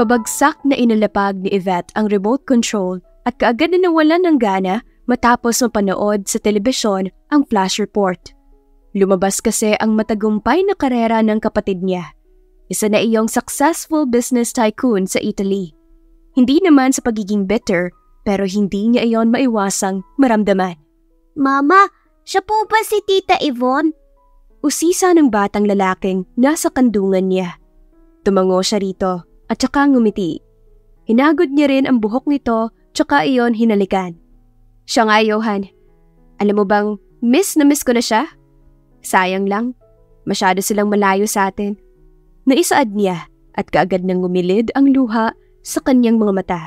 Pabagsak na inalapag ni Yvette ang remote control at kaagad na nawalan ng gana matapos mapanood sa telebisyon ang flash report. Lumabas kasi ang matagumpay na karera ng kapatid niya. Isa na iyong successful business tycoon sa Italy. Hindi naman sa pagiging bitter, pero hindi niya iyon maiwasang maramdaman. Mama, siya po ba si Tita Yvonne? Usisa ng batang lalaking nasa kandungan niya. Tumango siya rito at saka ngumiti. Hinagod niya rin ang buhok nito tsaka iyon hinalikan. Siya nga, Johan. Alam mo bang miss na miss ko na siya? Sayang lang, masyado silang malayo sa atin. Naisaad niya at kaagad nang ngumilid ang luha sa kanyang mga mata.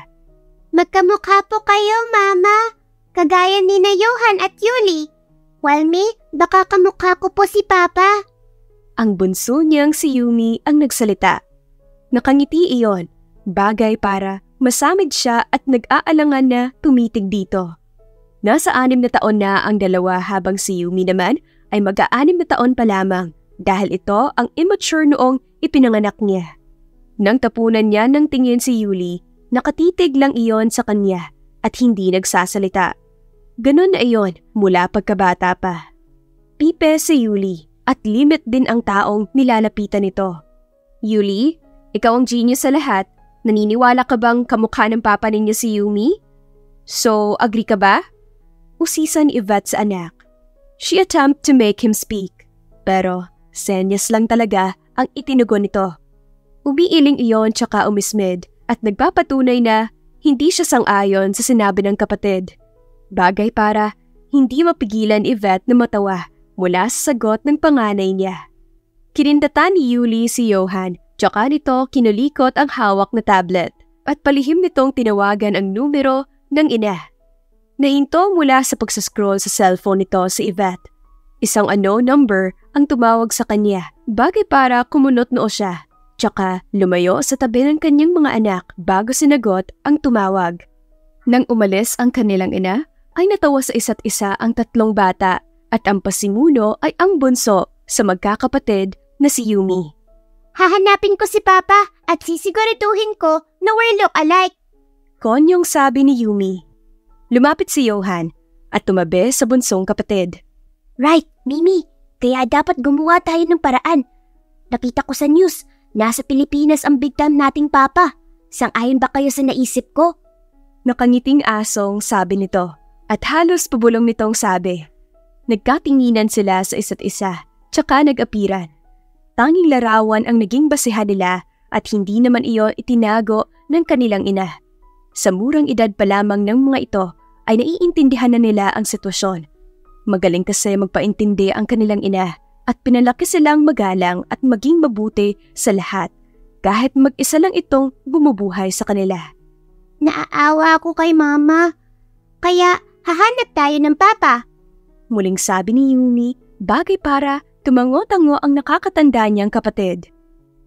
Magkamukha po kayo, Mama. Kagaya ni na Johan at Yuli. Me, baka kamukha ko po si Papa. Ang bunso niyang si Yumi ang nagsalita. Nakangiti iyon, bagay para masamid siya at nag-aalangan na tumitig dito. Nasa anim na taon na ang dalawa habang si Yumi naman ay mag-aanim na taon pa lamang dahil ito ang immature noong ipinanganak niya. Nang tapunan niya ng tingin si Yuli, nakatitig lang iyon sa kanya at hindi nagsasalita. Ganon na iyon mula pagkabata pa. Pipe si Yuli at limit din ang taong nilalapitan nito. Yuli, ikaw ang genius sa lahat. Naniniwala ka bang kamukha ng papa ninyo si Yumi? So, agree ka ba? Usisan Yvette sa anak. She attempt to make him speak. Pero, senyas lang talaga ang itinugon nito. Umiiling iyon tsaka umismid at nagpapatunay na hindi siya sang-ayon sa sinabi ng kapatid. Bagay para hindi mapigilan Yvette na matawa mula sa sagot ng panganay niya. Kinindatan ni Yuli si Johan Tsaka nito kinulikot ang hawak na tablet at palihim nitong tinawagan ang numero ng ina. Nahinto mula sa pagsascroll sa cellphone nito si Yvette. Isang ano number ang tumawag sa kanya, bagay para kumunot noo siya. Tsaka lumayo sa tabi ng kanyang mga anak bago sinagot ang tumawag. Nang umalis ang kanilang ina, ay natawa sa isa't isa ang tatlong bata at ang pasimuno ay ang bunso sa magkakapatid na si Yumi. Hahanapin ko si Papa at sisiguraduhin ko na we're look alike. Konyong sabi ni Yumi. Lumapit si Johan at tumabi sa bunsong kapatid. Right, Mimi. Kaya dapat gumawa tayo ng paraan. Nakita ko sa news, nasa Pilipinas ang big time nating papa. Sang-ayon ba kayo sa naisip ko? Nakangiting asong sabi nito at halos pabulong nitong sabi. Nagkatinginan sila sa isa't isa, tsaka nag-apiran. Tanging larawan ang naging basehan nila at hindi naman iyon itinago ng kanilang ina. Sa murang edad pa lamang ng mga ito ay naiintindihan na nila ang sitwasyon. Magaling kasi magpaintindi ang kanilang ina at pinalaki silang magalang at maging mabuti sa lahat kahit mag-isa lang itong bumubuhay sa kanila. Naaawa ako kay mama. Kaya hahanap tayo ng papa. Muling sabi ni Yumi, bagay para Tumango-tango ang nakakatanda niyang kapatid.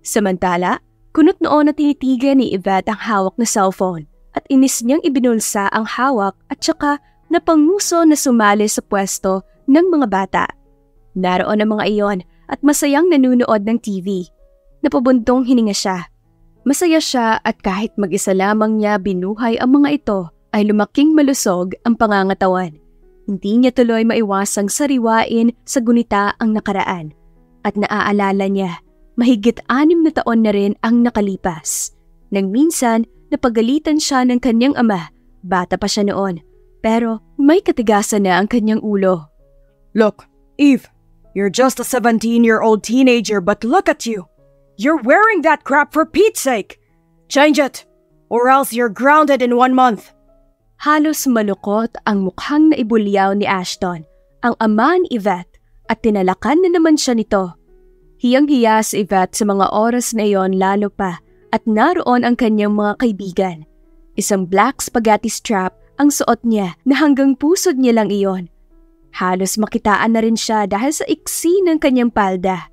Samantala, kunot noon na tinitigan ni Yvette ang hawak na cellphone at inis niyang ibinulsa ang hawak at saka napanguso na sumali sa pwesto ng mga bata. Naroon ang mga iyon at masayang nanunood ng TV. Napabuntong hininga siya. Masaya siya at kahit mag-isa lamang niya binuhay ang mga ito ay lumaking malusog ang pangangatawan. Hindi niya tuloy maiwasang sariwain sa gunita ang nakaraan at naaalala niya mahigit anim na taon na rin ang nakalipas. Nang minsan, napagalitan siya ng kanyang ama, bata pa siya noon, pero may katigasan na ang kanyang ulo. Look, Eve, you're just a 17-year-old teenager but look at you. You're wearing that crap for Pete's sake. Change it, or else you're grounded in one month. Halos malukot ang mukhang naibulyaw ni Ashton, ang ama ni Yvette, at tinalakan na naman siya nito. Hiyang-hiya si Yvette sa mga oras na iyon lalo pa at naroon ang kanyang mga kaibigan. Isang black spaghetti strap ang suot niya na hanggang pusod niya lang iyon. Halos makitaan na rin siya dahil sa iksi ng kanyang palda.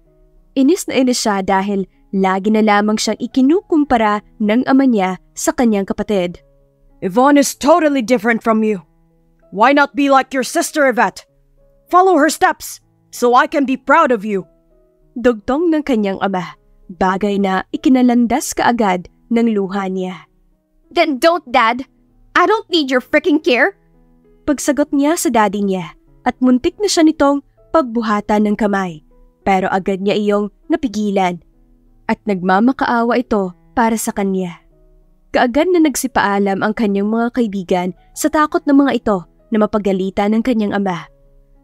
Inis na inis siya dahil lagi na lamang siyang ikinukumpara ng ama niya sa kanyang kapatid. Yvonne is totally different from you. Why not be like your sister Yvette? Follow her steps, so I can be proud of you. Dugtong ng kanyang ama, bagay na ikinalandas kaagad ng luha niya. Then don't, Dad. I don't need your freaking care. Pagsagot niya sa daddy niya at muntik na siya nitong pagbuhatan ng kamay pero agad niya iyong napigilan at nagmamakaawa ito para sa kanya. Kaagad na nagsipaalam ang kanyang mga kaibigan sa takot ng mga ito na mapagalitan ng kanyang ama.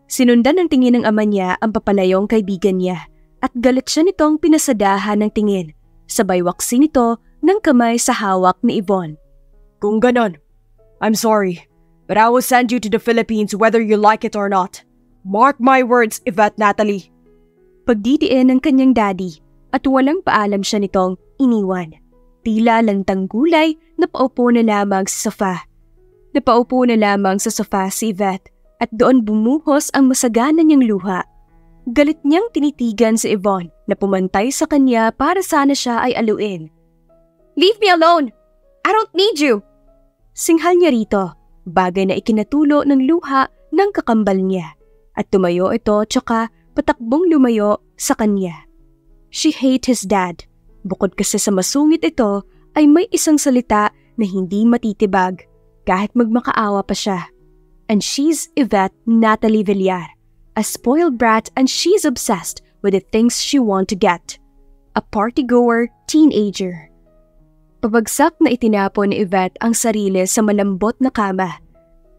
Sinundan ng tingin ng ama niya ang papalayong kaibigan niya at galit siya nitong pinasadahan ng tingin. Sabay waksin ito ng kamay sa hawak ni Yvonne. Kung ganon, I'm sorry, but I will send you to the Philippines whether you like it or not. Mark my words, Yvette Natalie. Pagdidiin ng kanyang daddy at walang paalam siya nitong iniwan. Tila lantang gulay na paupo na lamang sa sofa. Napaupo na lamang sa sofa si Yvette at doon bumuhos ang masagana niyang luha. Galit niyang tinitigan si Yvonne na pumantay sa kanya para sana siya ay aluin. Leave me alone. I don't need you. Singhal niya rito, bagay na ikinatulo ng luha ng kakambal niya. At tumayo ito tsaka patakbong lumayo sa kanya. She hate his dad. Bukod kasi sa masungit ito, ay may isang salita na hindi matitibag kahit magmakaawa pa siya. And she's Yvette Natalie Villar, a spoiled brat and she's obsessed with the things she want to get. A partygoer teenager. Pabagsak na itinapon ni Yvette ang sarili sa malambot na kama.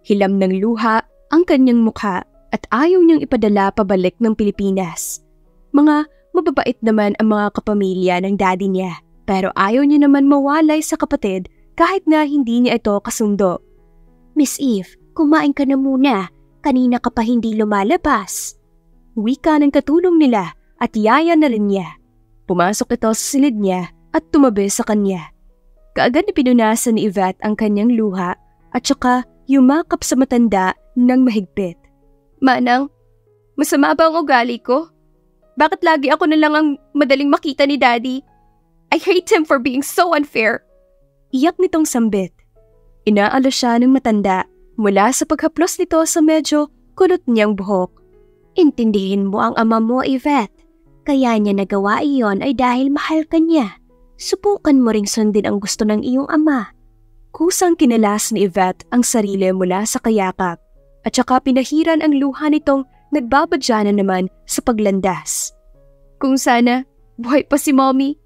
Hilam ng luha ang kanyang mukha at ayaw niyang ipadala pabalik ng Pilipinas. Mga mababait naman ang mga kapamilya ng daddy niya pero ayaw niya naman mawalay sa kapatid kahit na hindi niya ito kasundo. Miss Eve, kumain ka na muna. Kanina ka pa hindi lumalabas. Wika ng katulong nila at yaya na rin niya. Pumasok ito sa silid niya at tumabi sa kanya. Kaagad na pinunasan ni Yvette ang kanyang luha at saka yumakap sa matanda ng mahigpit. Manang, masama ba ang ugali ko? Bakit lagi ako na lang ang madaling makita ni Daddy? I hate him for being so unfair. Iyak nitong sambit. Inaalos siya ng matanda mula sa paghaplos nito sa medyo kulot niyang buhok. Intindihin mo ang ama mo, Yvette. Kaya niya nagawa iyon ay dahil mahal ka niya. Subukan mo ring sundin ang gusto ng iyong ama. Kusang kinalas ni Yvette ang sarili mula sa kayakap at saka pinahiran ang luha nitong nagbabadya na naman sa paglandas. Kung sana, buhay pa si mommy.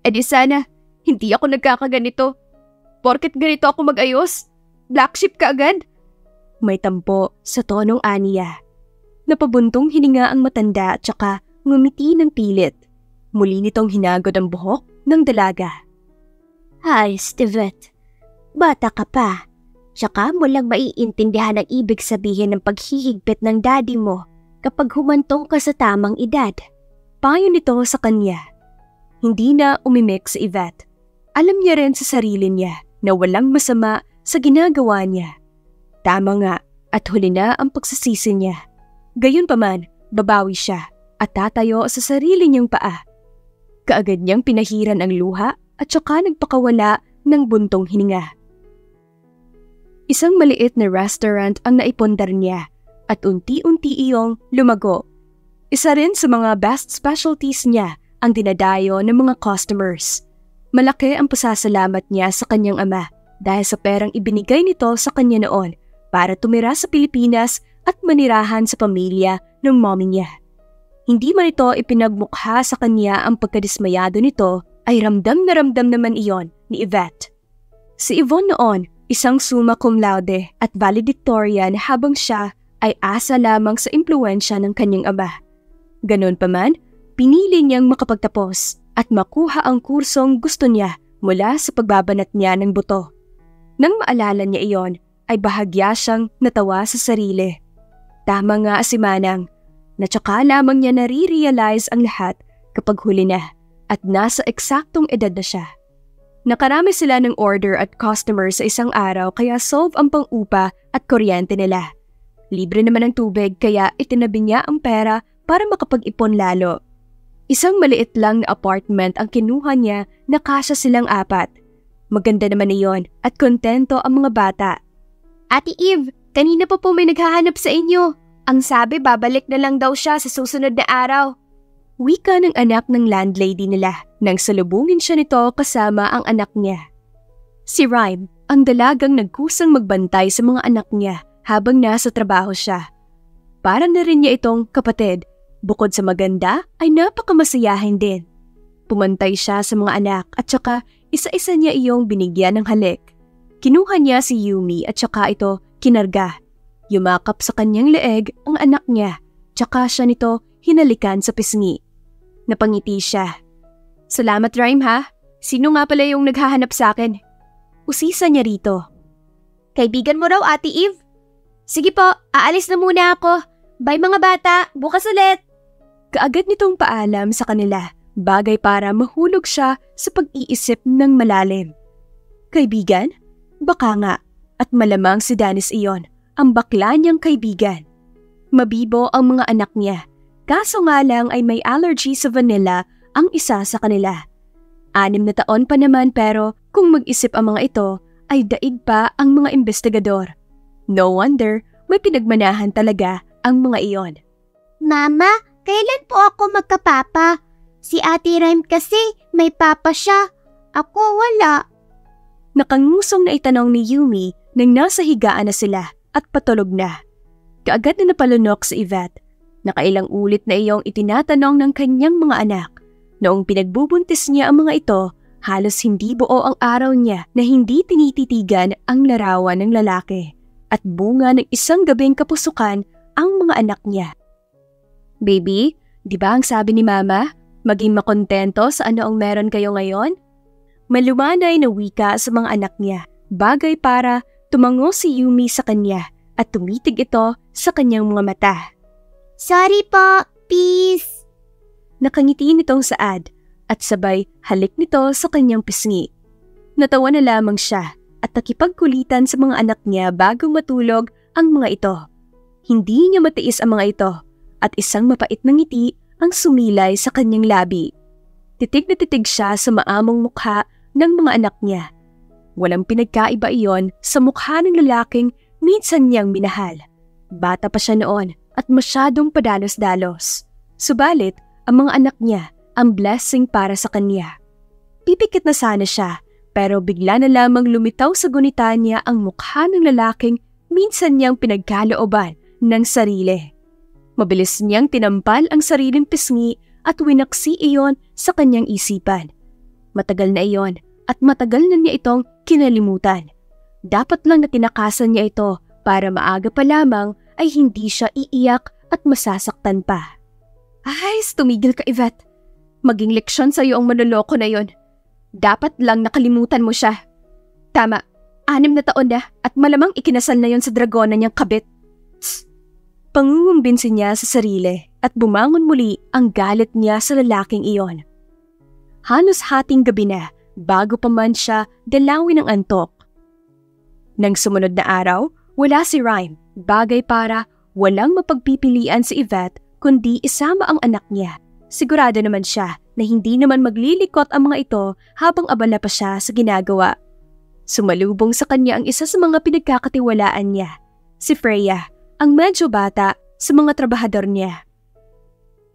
E di sana, hindi ako nagkakaganito. Porket ganito ako mag-ayos, black sheep ka agad. May tampo sa tonong aniya. Napabuntong hininga ang matanda at saka ngumiti ng pilit. Muli nitong hinagod ang buhok ng dalaga. Hi, Stivet. Bata ka pa. Tsaka mo lang maiintindihan ang ibig sabihin ng paghihigpit ng daddy mo kapag humantong ka sa tamang edad. Payo nito sa kanya. Hindi na umimik sa Yvette. Alam niya rin sa sarili niya na walang masama sa ginagawa niya. Tama nga at huli na ang pagsasisi niya. Gayunpaman, babawi siya at tatayo sa sarili niyang paa. Kaagad niyang pinahiran ang luha at saka nagpakawala ng buntong hininga. Isang maliit na restaurant ang naipundar niya at unti-unti iyong lumago. Isa rin sa mga best specialties niya ang dinadayo ng mga customers. Malaki ang pasasalamat niya sa kanyang ama dahil sa perang ibinigay nito sa kanya noon para tumira sa Pilipinas at manirahan sa pamilya ng mommy niya. Hindi man ito ipinagmukha sa kanya ang pagkadismayado nito ay ramdam na ramdam naman iyon ni Yvette. Si Yvonne noon, isang summa cum laude at valedictorian habang siya ay asa lamang sa impluensya ng kanyang ama. Ganon pa man, pinili niyang makapagtapos at makuha ang kursong gusto niya mula sa pagbabanat niya ng buto. Nang maalala niya iyon, ay bahagya siyang natawa sa sarili. Tama nga si Manang, na tsaka lamang niya nare-realize ang lahat kapag huli na at nasa eksaktong edad na siya. Nakarami sila ng order at customer sa isang araw kaya solve ang pang-upa at kuryente nila. Libre naman ang tubig kaya itinabi niya ang pera para makapag-ipon lalo. Isang maliit lang na apartment ang kinuha niya na kasya silang apat. Maganda naman iyon at kontento ang mga bata. Ate Eve, kanina pa po may naghahanap sa inyo. Ang sabi babalik na lang daw siya sa susunod na araw. wika ng anak ng landlady nila nang salubungin siya nito kasama ang anak niya. Si Rhyme, ang dalagang nagkusang magbantay sa mga anak niya habang nasa trabaho siya. Para na rin niya itong kapatid, bukod sa maganda ay napakamasayahin din. Pumantay siya sa mga anak at saka isa-isa niya iyong binigyan ng halik. Kinuha niya si Yumi at saka ito kinarga. Yumakap sa kanyang leeg ang anak niya, tsaka siya nito hinalikan sa pisngi. Napangiti siya. Salamat Rhyme ha. Sino nga pala yung naghahanap sa akin? Usisa niya rito. Kaibigan mo raw, Ate Eve? Sige po, aalis na muna ako. Bye mga bata, bukas ulit. Kaagad nitong paalam sa kanila bagay para mahulog siya sa pag-iisip ng malalim. Kaibigan? Baka nga, at malamang si Dennis iyon, ang bakla niyang kaibigan. Mabibo ang mga anak niya, kaso nga lang ay may allergy sa vanilla ang isa sa kanila. Anim na taon pa naman pero kung mag-isip ang mga ito, ay daig pa ang mga investigador. No wonder, may pinagmanahan talaga ang mga iyon. Mama, kailan po ako magkapapa? Si Ate Rhyme kasi may papa siya. Ako wala. Nakangusong na itanong ni Yumi nang nasa higaan na sila at patulog na. Kaagad na napalunok si Yvette. Nakailang ulit na iyong itinatanong ng kanyang mga anak. Noong pinagbubuntis niya ang mga ito, halos hindi buo ang araw niya na hindi tinititigan ang larawan ng lalaki at bunga ng isang gabing kapusukan ang mga anak niya. Baby, di ba ang sabi ni Mama, Maging makontento sa ano ang meron kayo ngayon? Malumanay na wika sa mga anak niya, bagay para tumango si Yumi sa kanya at tumitig ito sa kanyang mga mata. Sorry po, peace. Nakangiti nitong saad at sabay halik nito sa kanyang pisngi. Natawa na lamang siya at nakipagkulitan sa mga anak niya bago matulog ang mga ito. Hindi niya matiis ang mga ito at isang mapait na ngiti ang sumilay sa kanyang labi. Titig na titig siya sa maamong mukha ng mga anak niya. Walang pinagkaiba iyon sa mukha ng lalaking minsan niyang minahal. Bata pa siya noon at masyadong padalos-dalos. Subalit, ang mga anak niya ang blessing para sa kanya. Pipikit na sana siya pero bigla na lamang lumitaw sa gunita niya ang mukha ng lalaking minsan niyang pinagkalooban ng sarili. Mabilis niyang tinampal ang sariling pisngi at winaksi iyon sa kanyang isipan. Matagal na iyon at matagal na niya itong kinalimutan. Dapat lang na tinakasan niya ito para maaga pa lamang ay hindi siya iiyak at masasaktan pa. Ay, tumigil ka Yvette. Maging leksyon sa iyo ang manloloko na yon. Dapat lang nakalimutan mo siya. Tama, anim na taon na at malamang ikinasal na yon sa dragona niyang kabit. Tss, Pangungumbinsin niya sa sarili at bumangon muli ang galit niya sa lalaking iyon. Halos hating gabi na bago pa man siya dalawin ng antok. Nang sumunod na araw, wala si Rhyme, bagay para walang mapagpipilian si Yvette kundi isama ang anak niya. Sigurado naman siya na hindi naman maglilikot ang mga ito habang abala pa siya sa ginagawa. Sumalubong sa kanya ang isa sa mga pinagkakatiwalaan niya, si Freya, ang medyo bata sa mga trabahador niya.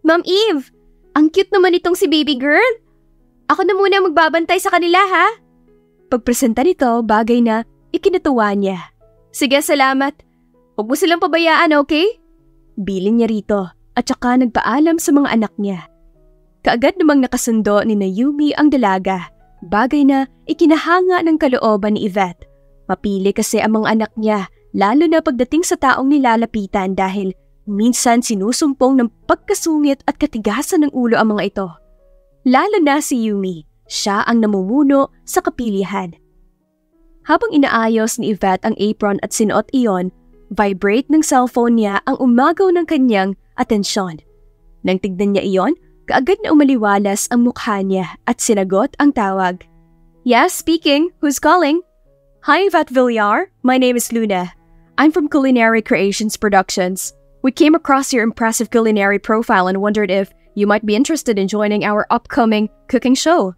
Ma'am Eve, ang cute naman itong si baby girl. Ako na muna magbabantay sa kanila ha. Pagpresenta nito, bagay na ikinatuwa niya. Sige, salamat. Huwag mo silang pabayaan, okay? Bilin niya rito at saka nagpaalam sa mga anak niya. Kaagad namang nakasundo ni Nayumi ang dalaga, bagay na ikinahanga ng kalooban ni Yvette. Mapili kasi ang mga anak niya lalo na pagdating sa taong nilalapitan dahil minsan sinusumpong ng pagkasungit at katigasan ng ulo ang mga ito. Lalo na si Yumi, siya ang namumuno sa kapilihan. Habang inaayos ni Yvette ang apron at sinuot iyon, vibrate ng cellphone niya ang umagaw ng kanyang atensyon. Nang tignan niya iyon, kaagad na umaliwalas ang mukha niya at sinagot ang tawag. Yes, speaking. Who's calling? Hi, Yvette Villar. My name is Luna. I'm from Culinary Creations Productions. We came across your impressive culinary profile and wondered if you might be interested in joining our upcoming cooking show.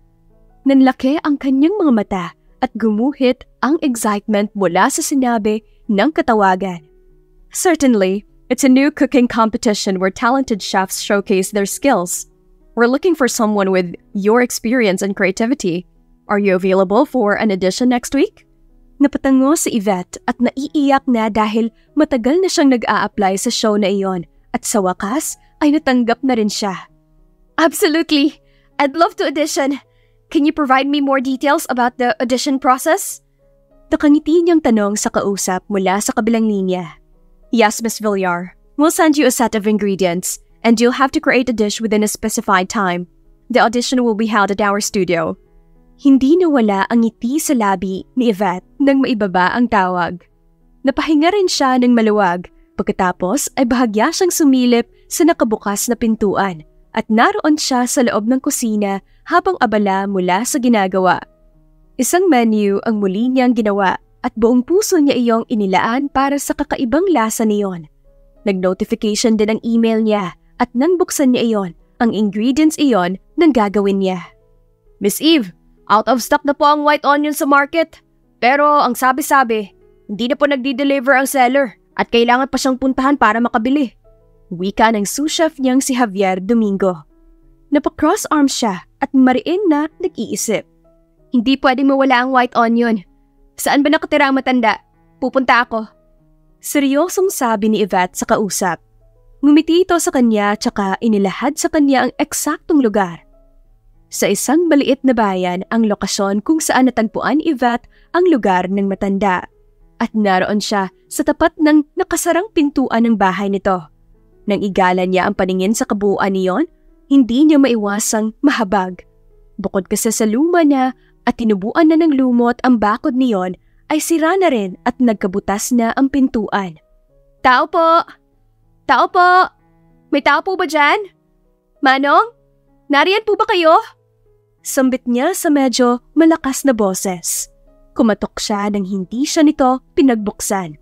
Nanlaki ang kanyang mga mata at gumuhit ang excitement mula sa sinabi ng katawagan. Certainly, it's a new cooking competition where talented chefs showcase their skills. We're looking for someone with your experience and creativity. Are you available for an audition next week? Napatango si Yvette at naiiyak na dahil matagal na siyang nag-a-apply sa show na iyon at sa wakas ay natanggap na rin siya. Absolutely. I'd love to audition. Can you provide me more details about the audition process? Nakangiti niyang tanong sa kausap mula sa kabilang linya. Yes, Miss Villar. We'll send you a set of ingredients and you'll have to create a dish within a specified time. The audition will be held at our studio. Hindi nawala ang ngiti sa labi ni Yvette nang maibaba ang tawag. Napahinga rin siya ng maluwag pagkatapos ay bahagya siyang sumilip sa nakabukas na pintuan at naroon siya sa loob ng kusina habang abala mula sa ginagawa. Isang menu ang muli niyang ginawa at buong puso niya iyong inilaan para sa kakaibang lasa niyon. Nag-notification din ang email niya at nang buksan niya iyon, ang ingredients iyon ng gagawin niya. Miss Eve, out of stock na po ang white onion sa market. Pero ang sabi-sabi, hindi na po nagdi-deliver ang seller at kailangan pa siyang puntahan para makabili. Wika ng sous chef niyang si Javier Domingo. Napa-cross arms siya at mariin na nag-iisip. Hindi pwedeng mawala ang white onion. Saan ba nakatira ang matanda? Pupunta ako. Seryosong sabi ni Yvette sa kausap. Ngumiti ito sa kanya tsaka inilahad sa kanya ang eksaktong lugar. Sa isang maliit na bayan ang lokasyon kung saan natagpuan Yvette ang lugar ng matanda. At naroon siya sa tapat ng nakasarang pintuan ng bahay nito. Nang igala niya ang paningin sa kabuuan niyon, hindi niya maiwasang mahabag. Bukod kasi sa luma niya at tinubuan na ng lumot ang bakod niyon, ay sira na rin at nagkabutas na ang pintuan. Tao po! Tao po! May tao po ba dyan? Manong? Nariyan po ba kayo? Sambit niya sa medyo malakas na boses. Kumatok siya nang hindi siya nito pinagbuksan.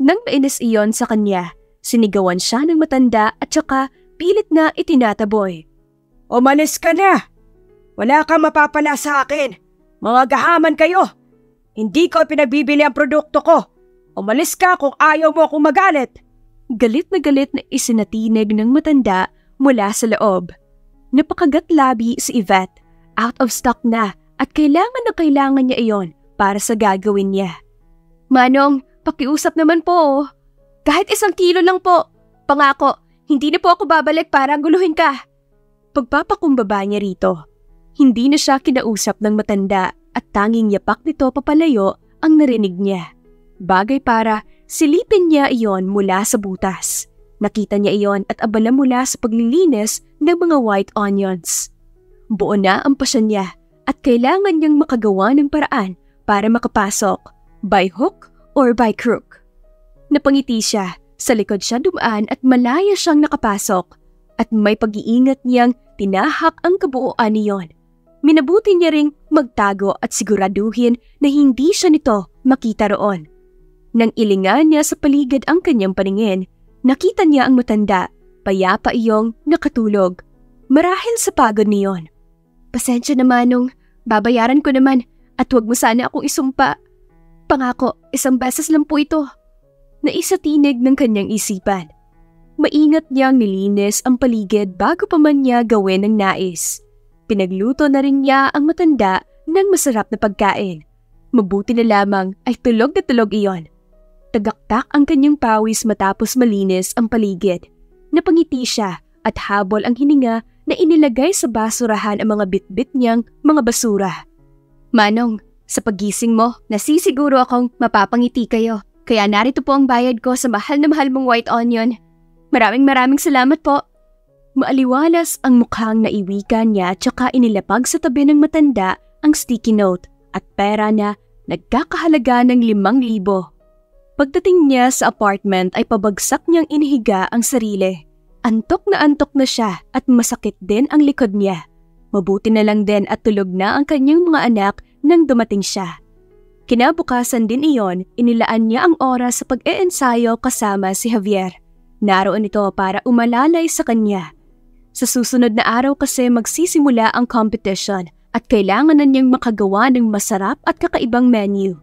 Nang mainis iyon sa kanya, sinigawan siya ng matanda at saka pilit na itinataboy. Umalis ka na! Wala kang mapapala sa akin! Mga gahaman kayo! Hindi ko pinagbibili ang produkto ko! Umalis ka kung ayaw mo akong magalit! Galit na galit na isinatinig ng matanda mula sa loob. Napakagat labi si Yvette out of stock na at kailangan na kailangan niya iyon para sa gagawin niya. Manong, pakiusap naman po oh. Kahit isang kilo lang po. Pangako, hindi na po ako babalik para guluhin ka. Pagpapakumbaba niya rito, hindi na siya kinausap ng matanda at tanging yapak nito papalayo ang narinig niya. Bagay para silipin niya iyon mula sa butas. Nakita niya iyon at abala mula sa paglilinis ng mga white onions. Buo na ang pasyon niya at kailangan niyang makagawa ng paraan para makapasok, by hook or by crook. Napangiti siya, sa likod siya dumaan at malaya siyang nakapasok at may pag-iingat niyang tinahak ang kabuuan niyon. Minabuti niya ring magtago at siguraduhin na hindi siya nito makita roon. Nang ilingan niya sa paligid ang kanyang paningin, nakita niya ang matanda, payapa iyong nakatulog. Marahil sa pagod niyon. Pasensya na manong, babayaran ko naman at huwag mo sana akong isumpa. Pangako, isang beses lang po ito. Naisatinig ng kanyang isipan. Maingat niyang nilinis ang paligid bago pa man niya gawin ng nais. Pinagluto na rin niya ang matanda ng masarap na pagkain. Mabuti na lamang ay tulog na tulog iyon. Tagaktak ang kanyang pawis matapos malinis ang paligid. Napangiti siya at habol ang hininga na inilagay sa basurahan ang mga bitbit niyang mga basura. Manong, sa pagising mo, nasisiguro akong mapapangiti kayo. Kaya narito po ang bayad ko sa mahal na mahal mong white onion. Maraming maraming salamat po. Maaliwalas ang mukhang naiwika niya tsaka inilapag sa tabi ng matanda ang sticky note at pera na nagkakahalaga ng limang libo. Pagdating niya sa apartment ay pabagsak niyang inihiga ang sarili. Antok na antok na siya at masakit din ang likod niya. Mabuti na lang din at tulog na ang kanyang mga anak nang dumating siya. Kinabukasan din iyon, inilaan niya ang oras sa pag-eensayo kasama si Javier. Naroon ito para umalalay sa kanya. Sa susunod na araw kasi magsisimula ang competition at kailangan na niyang makagawa ng masarap at kakaibang menu.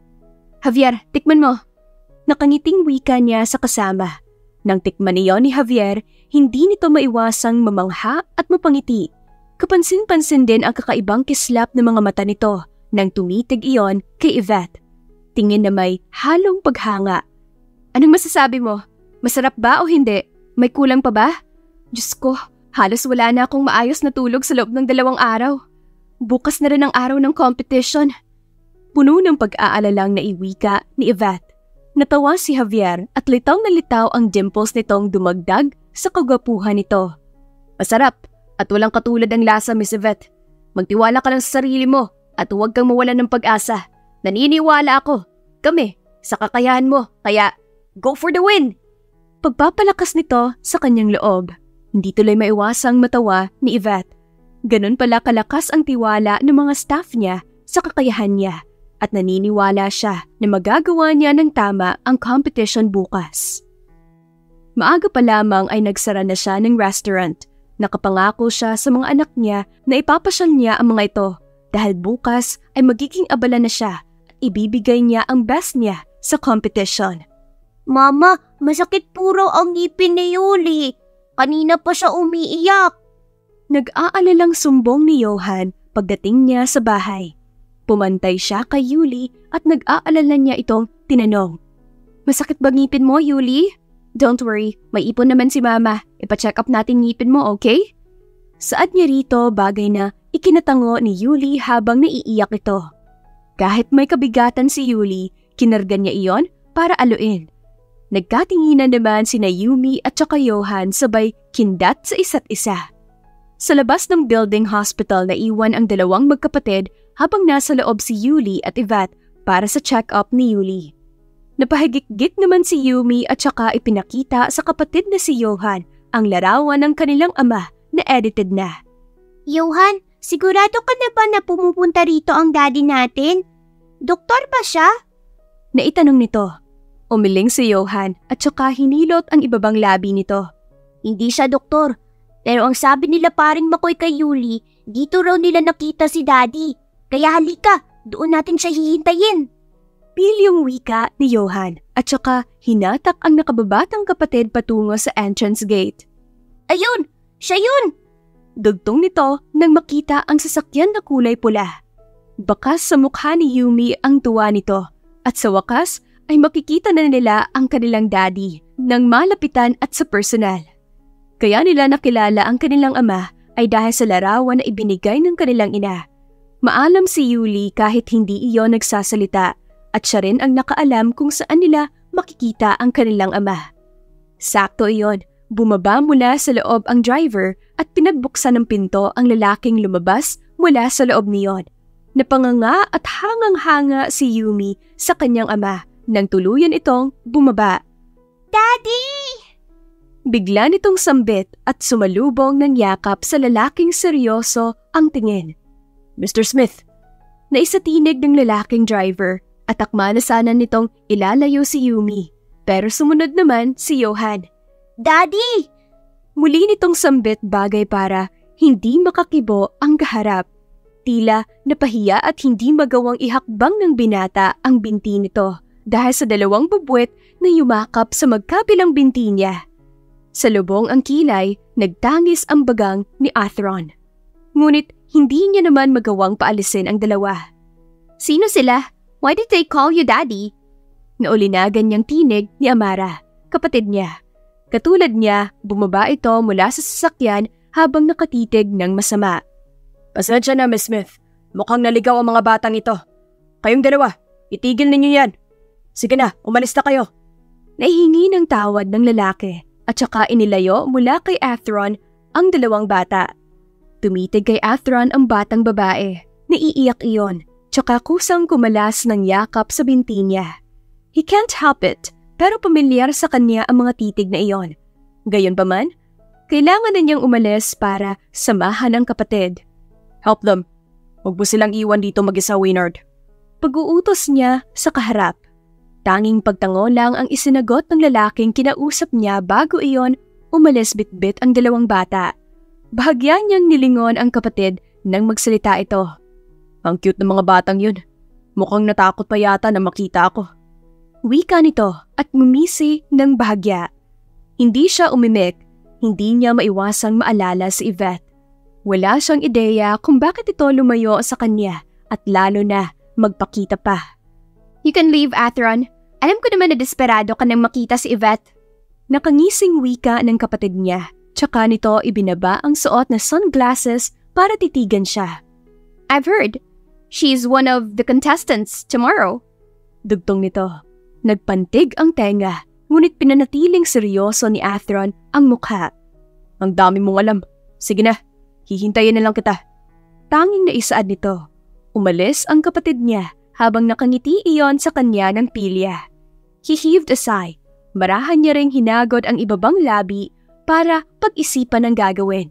Javier, tikman mo. Nakangiting wika niya sa kasama. Nang tikman niyon ni Javier, hindi nito maiwasang mamangha at mapangiti. Kapansin-pansin din ang kakaibang kislap ng mga mata nito nang tumitig iyon kay Yvette. Tingin na may halong paghanga. Anong masasabi mo? Masarap ba o hindi? May kulang pa ba? Diyos ko, halos wala na akong maayos na tulog sa loob ng dalawang araw. Bukas na rin ang araw ng competition. Puno ng pag-aalalang naiwika ni Yvette. Natawa si Javier at litaw na litaw ang dimples nitong dumagdag sa kagwapuhan nito. Masarap at walang katulad ang lasa, Miss Yvette. Magtiwala ka lang sa sarili mo at huwag kang mawalan ng pag-asa. Naniniwala ako. Kami, sa kakayahan mo. Kaya, go for the win! Pagpapalakas nito sa kanyang loob, hindi tuloy maiwasang matawa ni Yvette. Ganun pala kalakas ang tiwala ng mga staff niya sa kakayahan niya at naniniwala siya na magagawa niya ng tama ang competition bukas. Maaga pa lamang ay nagsara na siya ng restaurant Nakapangako siya sa mga anak niya na ipapasyal niya ang mga ito dahil bukas ay magiging abala na siya at ibibigay niya ang best niya sa competition. Mama, masakit puro ang ngipin ni Yuli. Kanina pa siya umiiyak. Nag-aalalang sumbong ni Johan pagdating niya sa bahay. Pumantay siya kay Yuli at nag-aalala niya itong tinanong. Masakit ba ngipin mo, Yuli? Don't worry, may ipon naman si mama. Ipa-check up natin ngipin mo, okay? Saad niya rito bagay na ikinatango ni Yuli habang naiiyak ito. Kahit may kabigatan si Yuli, kinarga niya iyon para aluin. Nagkatinginan naman si Yumi at saka Johan sabay kindat sa isa't isa. Sa labas ng building hospital na iwan ang dalawang magkapatid habang nasa loob si Yuli at Yvette para sa check-up ni Yuli. Napahigik-gik naman si Yumi at saka ipinakita sa kapatid na si Johan ang larawan ng kanilang ama na edited na. Johan, sigurado ka na ba na pumupunta rito ang daddy natin? Doktor ba siya? Naitanong nito. Umiling si Johan at saka hinilot ang ibabang labi nito. Hindi siya doktor, pero ang sabi nila paring Makoy kay Yuli, dito raw nila nakita si daddy. Kaya halika, doon natin siya hihintayin. Pilyong wika ni Johan at saka hinatak ang nakababatang kapatid patungo sa entrance gate. Ayun! Siya yun! Dugtong nito nang makita ang sasakyan na kulay pula. Bakas sa mukha ni Yumi ang tuwa nito at sa wakas ay makikita na nila ang kanilang daddy ng malapitan at sa personal. Kaya nila nakilala ang kanilang ama ay dahil sa larawan na ibinigay ng kanilang ina. Maalam si Yuli kahit hindi iyon nagsasalita at siya rin ang nakaalam kung saan nila makikita ang kanilang ama. Sakto iyon, bumaba mula sa loob ang driver at pinagbuksan ng pinto ang lalaking lumabas mula sa loob niyon. Napanganga at hangang-hanga si Yumi sa kanyang ama nang tuluyan itong bumaba. Daddy! Bigla nitong sambit at sumalubong ng yakap sa lalaking seryoso ang tingin. Mr. Smith, naisatinig ng lalaking driver at akma na sana nitong ilalayo si Yumi. Pero sumunod naman si Johan. Daddy! Muli nitong sambit bagay para hindi makakibo ang kaharap. Tila napahiya at hindi magawang ihakbang ng binata ang binti nito dahil sa dalawang bubuet na yumakap sa magkabilang binti niya. Sa lubong ang kilay, nagtangis ang bagang ni Athron. Ngunit hindi niya naman magawang paalisin ang dalawa. Sino sila? Why did they call you daddy? Naulinagan niyang tinig ni Amara, kapatid niya. Katulad niya, bumaba ito mula sa sasakyan habang nakatitig ng masama. Pasensya na, Miss Smith. Mukhang naligaw ang mga batang ito. Kayong dalawa, itigil ninyo yan. Sige na, umalis na kayo. Naihingi ng tawad ng lalaki at saka inilayo mula kay Athron ang dalawang bata. Tumitig kay Athron ang batang babae. Naiiyak iyon tsaka kusang kumalas ng yakap sa binti niya. He can't help it, pero pamilyar sa kanya ang mga titig na iyon. Gayon pa man, kailangan na niyang umalis para samahan ang kapatid. Help them. Huwag mo silang iwan dito mag-isa, Waynard. Pag-uutos niya sa kaharap. Tanging pagtango lang ang isinagot ng lalaking kinausap niya bago iyon umalis bitbit ang dalawang bata. Bahagyan niyang nilingon ang kapatid nang magsalita ito. Ang cute ng mga batang yun. Mukhang natakot pa yata na makita ako. Wika nito at mumisi ng bahagya. Hindi siya umimik, hindi niya maiwasang maalala si Yvette. Wala siyang ideya kung bakit ito lumayo sa kanya at lalo na magpakita pa. You can leave, Atheron. Alam ko naman na desperado ka nang makita si Yvette. Nakangising wika ng kapatid niya, tsaka nito ibinaba ang suot na sunglasses para titigan siya. I've heard. She's one of the contestants tomorrow. Dugtong nito. Nagpantig ang tenga, ngunit pinanatiling seryoso ni Atheron ang mukha. Ang dami mong alam. Sige na, hihintayin na lang kita. Tanging naisaad nito. Umalis ang kapatid niya habang nakangiti iyon sa kanya ng pilya. He heaved a sigh. Marahan niya ring hinagod ang ibabang labi para pag-isipan ang gagawin.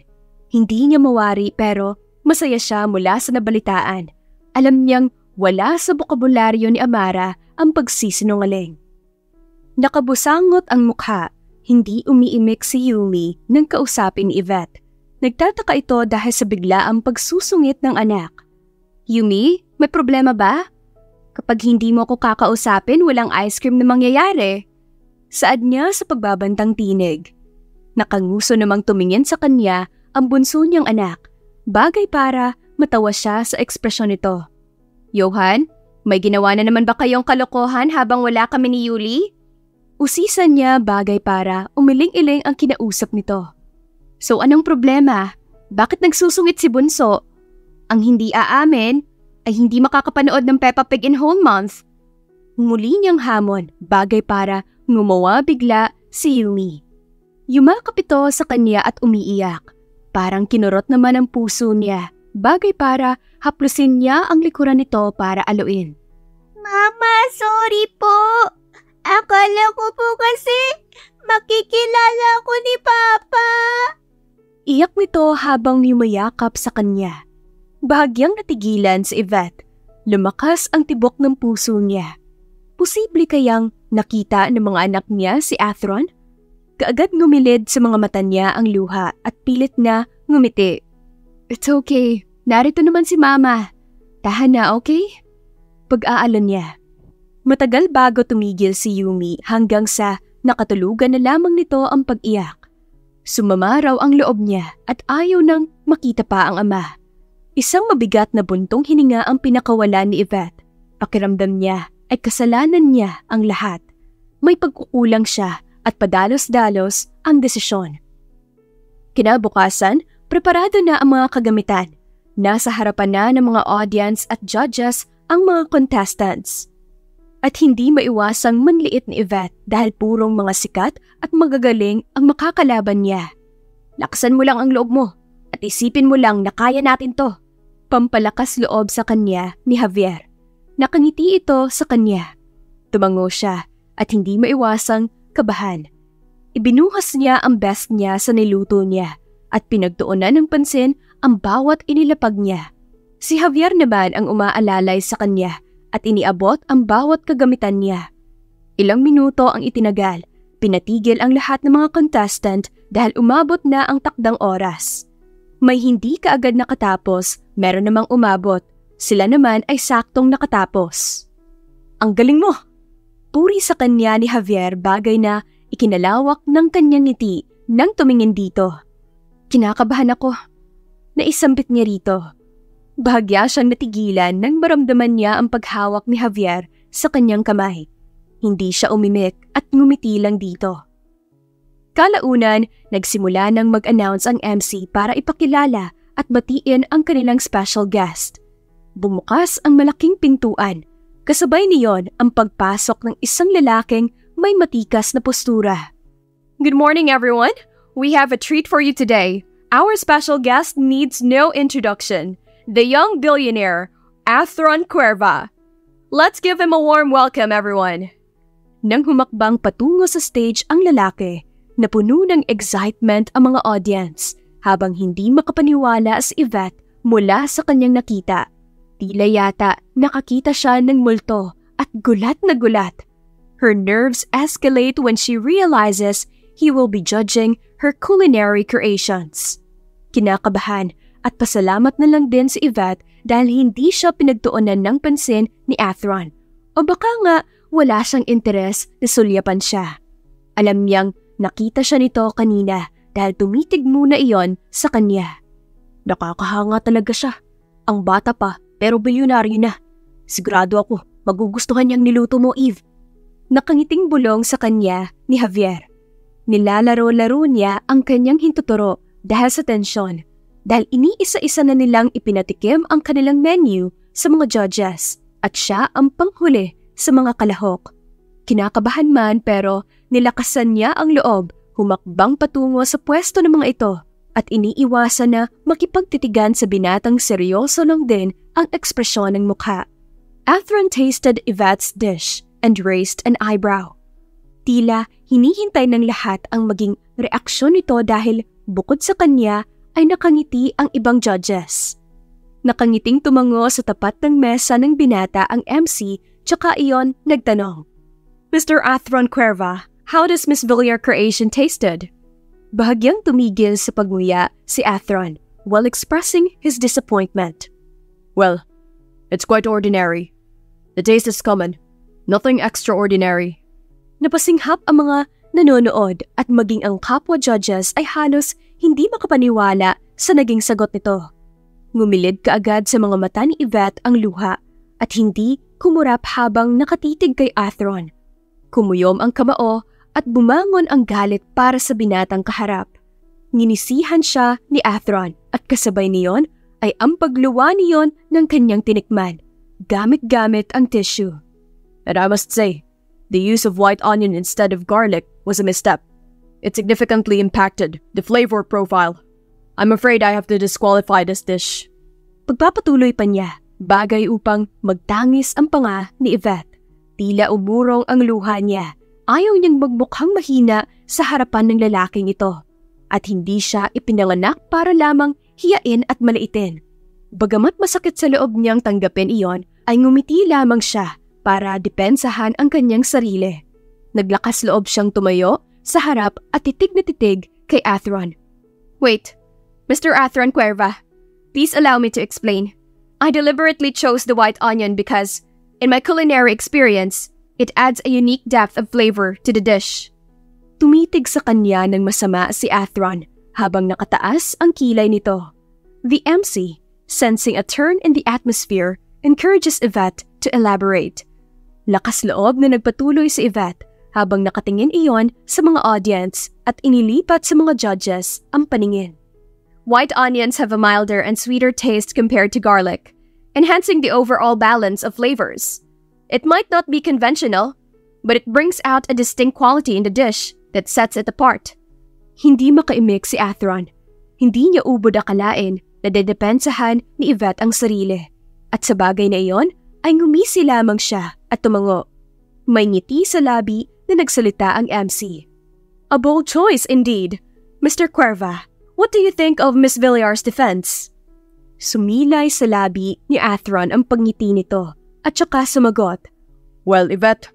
Hindi niya mawari pero masaya siya mula sa nabalitaan. Alam niyang wala sa bokabularyo ni Amara ang pagsisinungaling. Nakabusangot ang mukha, hindi umiimik si Yumi nang kausapin ni Yvette. Nagtataka ito dahil sa biglaang pagsusungit ng anak. Yumi, may problema ba? Kapag hindi mo ako kakausapin, walang ice cream na mangyayari. Saad niya sa pagbabantang tinig. Nakanguso namang tumingin sa kanya ang bunso niyang anak, bagay para matawa siya sa ekspresyon nito. Johan, may ginawa na naman ba kayong kalokohan habang wala kami ni Yuli? Usisan niya bagay para umiling-iling ang kinausap nito. So anong problema? Bakit nagsusungit si Bunso? Ang hindi aamin ay hindi makakapanood ng Peppa Pig in Whole Month. Muli niyang hamon, bagay para ngumawa bigla si Yumi. Yumakap ito sa kanya at umiiyak. Parang kinurot naman ang puso niya Bagay para haplusin niya ang likuran nito para aluin. Mama, sorry po. Akala ko po kasi makikilala ko ni Papa. Iyak nito habang yumayakap sa kanya. Bahagyang natigilan si Yvette. Lumakas ang tibok ng puso niya. Posible kayang nakita ng mga anak niya si Athron? Kaagad ngumilid sa mga mata niya ang luha at pilit na ngumiti It's okay. Narito naman si Mama. Tahan na, okay? Pag-aalon niya. Matagal bago tumigil si Yumi hanggang sa nakatulugan na lamang nito ang pag-iyak. Sumama raw ang loob niya at ayaw nang makita pa ang ama. Isang mabigat na buntong hininga ang pinakawalan ni Yvette. Pakiramdam niya ay kasalanan niya ang lahat. May pagkukulang siya at padalos-dalos ang desisyon. Kinabukasan, Preparado na ang mga kagamitan. Nasa harapan na ng mga audience at judges ang mga contestants. At hindi maiwasang manliit ni Yvette dahil purong mga sikat at magagaling ang makakalaban niya. Laksan mo lang ang loob mo at isipin mo lang na kaya natin to. Pampalakas loob sa kanya ni Javier. Nakangiti ito sa kanya. Tumango siya at hindi maiwasang kabahan. Ibinuhas niya ang best niya sa niluto niya at pinagtuunan ng pansin ang bawat inilapag niya. Si Javier naman ang umaalalay sa kanya at iniabot ang bawat kagamitan niya. Ilang minuto ang itinagal, pinatigil ang lahat ng mga contestant dahil umabot na ang takdang oras. May hindi kaagad nakatapos, meron namang umabot. Sila naman ay saktong nakatapos. Ang galing mo! Puri sa kanya ni Javier bagay na ikinalawak ng kanyang ngiti nang tumingin dito. Kinakabahan ako. Naisambit niya rito. Bahagya siyang natigilan nang maramdaman niya ang paghawak ni Javier sa kanyang kamay. Hindi siya umimik at ngumiti lang dito. Kalaunan, nagsimula nang mag-announce ang MC para ipakilala at batiin ang kanilang special guest. Bumukas ang malaking pintuan. Kasabay niyon ang pagpasok ng isang lalaking may matikas na postura. Good morning everyone! We have a treat for you today. Our special guest needs no introduction. The young billionaire, Athron Cuerva. Let's give him a warm welcome, everyone. Nang humakbang patungo sa stage ang lalaki, napuno ng excitement ang mga audience habang hindi makapaniwala si Yvette mula sa kanyang nakita. Tila yata nakakita siya ng multo at gulat na gulat. Her nerves escalate when she realizes he will be judging her culinary creations. Kinakabahan at pasalamat na lang din si Yvette dahil hindi siya pinagtuunan ng pansin ni Athron. O baka nga wala siyang interes na sulyapan siya. Alam niyang nakita siya nito kanina dahil tumitig muna iyon sa kanya. Nakakahanga talaga siya. Ang bata pa, pero bilyonaryo na. Sigurado ako, magugustuhan niyang niluto mo, Eve. Nakangiting bulong sa kanya ni Javier. Nilalaro-laro niya ang kanyang hintuturo dahil sa tensyon. Dahil iniisa-isa na nilang ipinatikim ang kanilang menu sa mga judges at siya ang panghuli sa mga kalahok. Kinakabahan man pero nilakasan niya ang loob, humakbang patungo sa pwesto ng mga ito at iniiwasan na makipagtitigan sa binatang seryoso lang din ang ekspresyon ng mukha. Athron tasted Yvette's dish and raised an eyebrow. Tila hinihintay ng lahat ang maging reaksyon nito dahil bukod sa kanya ay nakangiti ang ibang judges. Nakangiting tumango sa tapat ng mesa ng binata ang MC tsaka iyon nagtanong. Mr. Athron Cuerva, how does Miss Villiers' creation tasted? Bahagyang tumigil sa paguya si Athron while expressing his disappointment. Well, it's quite ordinary. The taste is common. Nothing extraordinary. Napasinghap ang mga nanonood at maging ang kapwa judges ay halos hindi makapaniwala sa naging sagot nito. Ngumilid kaagad sa mga mata ni Yvette ang luha at hindi kumurap habang nakatitig kay Athron. Kumuyom ang kamao at bumangon ang galit para sa binatang kaharap. Nginisihan siya ni Athron at kasabay niyon ay ang pagluwa niyon ng kanyang tinikman, gamit-gamit ang tissue. And I must say, the use of white onion instead of garlic was a misstep. It significantly impacted the flavor profile. I'm afraid I have to disqualify this dish. Pagpapatuloy pa niya, bagay upang magtangis ang panga ni Yvette. Tila umurong ang luha niya ayaw niyang magmukhang mahina sa harapan ng lalaking ito at hindi siya ipinanganak para lamang hiyain at malaitin. Bagamat masakit sa loob niyang tanggapin iyon, ay ngumiti lamang siya para depensahan ang kanyang sarili. Naglakas loob siyang tumayo sa harap at titig na titig kay Athron. Wait, Mr. Athron Cuerva, please allow me to explain. I deliberately chose the white onion because, in my culinary experience, It adds a unique depth of flavor to the dish. Tumitig sa kanya ng masama si Athron habang nakataas ang kilay nito. The MC, sensing a turn in the atmosphere, encourages Yvette to elaborate. Lakas loob na nagpatuloy si Yvette habang nakatingin iyon sa mga audience at inilipat sa mga judges ang paningin. White onions have a milder and sweeter taste compared to garlic, enhancing the overall balance of flavors. It might not be conventional, but it brings out a distinct quality in the dish that sets it apart. Hindi makaimik si Athron. Hindi niya ubod akalain na dedepensahan ni Yvette ang sarili. At sa bagay na iyon, ay ngumisi lamang siya at tumango. May ngiti sa labi na nagsalita ang MC. A bold choice indeed. Mr. Cuerva, what do you think of Miss Villiers' defense? Sumilay sa labi ni Athron ang pagngiti nito at saka sumagot. Well, Yvette,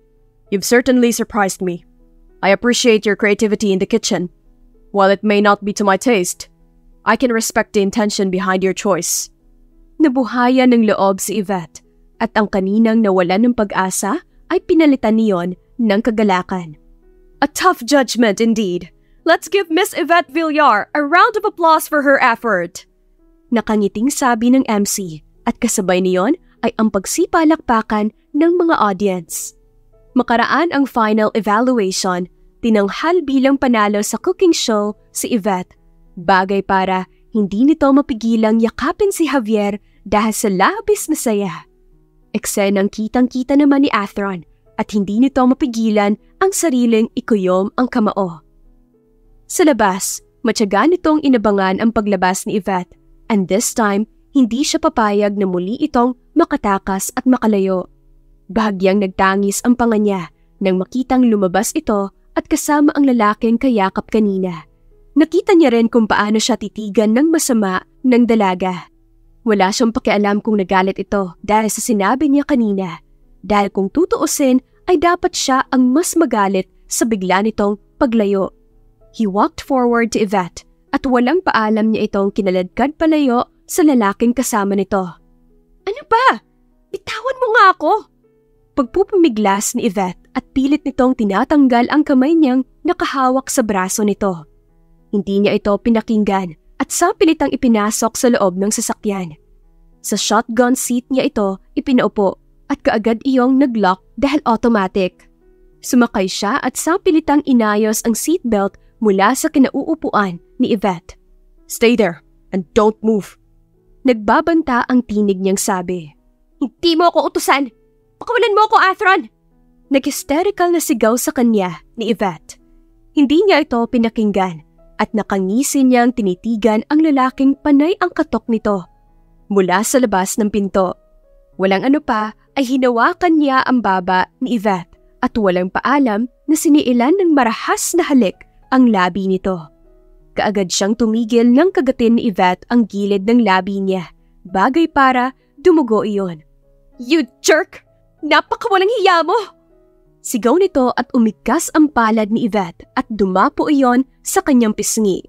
you've certainly surprised me. I appreciate your creativity in the kitchen. While it may not be to my taste, I can respect the intention behind your choice. Nabuhayan ng loob si Yvette at ang kaninang nawalan ng pag-asa ay pinalitan niyon ng kagalakan. A tough judgment indeed. Let's give Miss Yvette Villar a round of applause for her effort. Nakangiting sabi ng MC at kasabay niyon ay ang pagsipalakpakan ng mga audience. Makaraan ang final evaluation, tinanghal bilang panalo sa cooking show si Yvette. Bagay para hindi nito mapigilang yakapin si Javier dahil sa labis na saya. Eksenang kitang-kita naman ni Athron at hindi nito mapigilan ang sariling ikuyom ang kamao. Sa labas, matyaga nitong inabangan ang paglabas ni Yvette and this time hindi siya papayag na muli itong makatakas at makalayo. Bahagyang nagtangis ang panga niya nang makitang lumabas ito at kasama ang lalaking kayakap kanina. Nakita niya rin kung paano siya titigan ng masama ng dalaga. Wala siyang pakialam kung nagalit ito dahil sa sinabi niya kanina. Dahil kung tutuusin ay dapat siya ang mas magalit sa bigla nitong paglayo. He walked forward to Yvette at walang paalam niya itong kinaladkad palayo sa lalaking kasama nito. Ano ba? Bitawan mo nga ako! Pagpupumiglas ni Yvette at pilit nitong tinatanggal ang kamay niyang nakahawak sa braso nito. Hindi niya ito pinakinggan at sapilitang ipinasok sa loob ng sasakyan. Sa shotgun seat niya ito ipinaupo at kaagad iyong naglock dahil automatic. Sumakay siya at sapilitang inayos ang seatbelt mula sa kinauupuan ni Yvette. Stay there and don't move. Nagbabanta ang tinig niyang sabi. Hindi mo ako utusan! Pakawalan mo ako, Athron! Nag-hysterical na sigaw sa kanya ni Yvette. Hindi niya ito pinakinggan at nakangisi niyang tinitigan ang lalaking panay ang katok nito. Mula sa labas ng pinto. Walang ano pa ay hinawakan niya ang baba ni Yvette at walang paalam na siniilan ng marahas na halik ang labi nito. Kaagad siyang tumigil nang kagatin ni Yvette ang gilid ng labi niya. Bagay para dumugo iyon. You jerk! Napakawalang hiya mo! Sigaw nito at umigkas ang palad ni Yvette at dumapo iyon sa kanyang pisngi.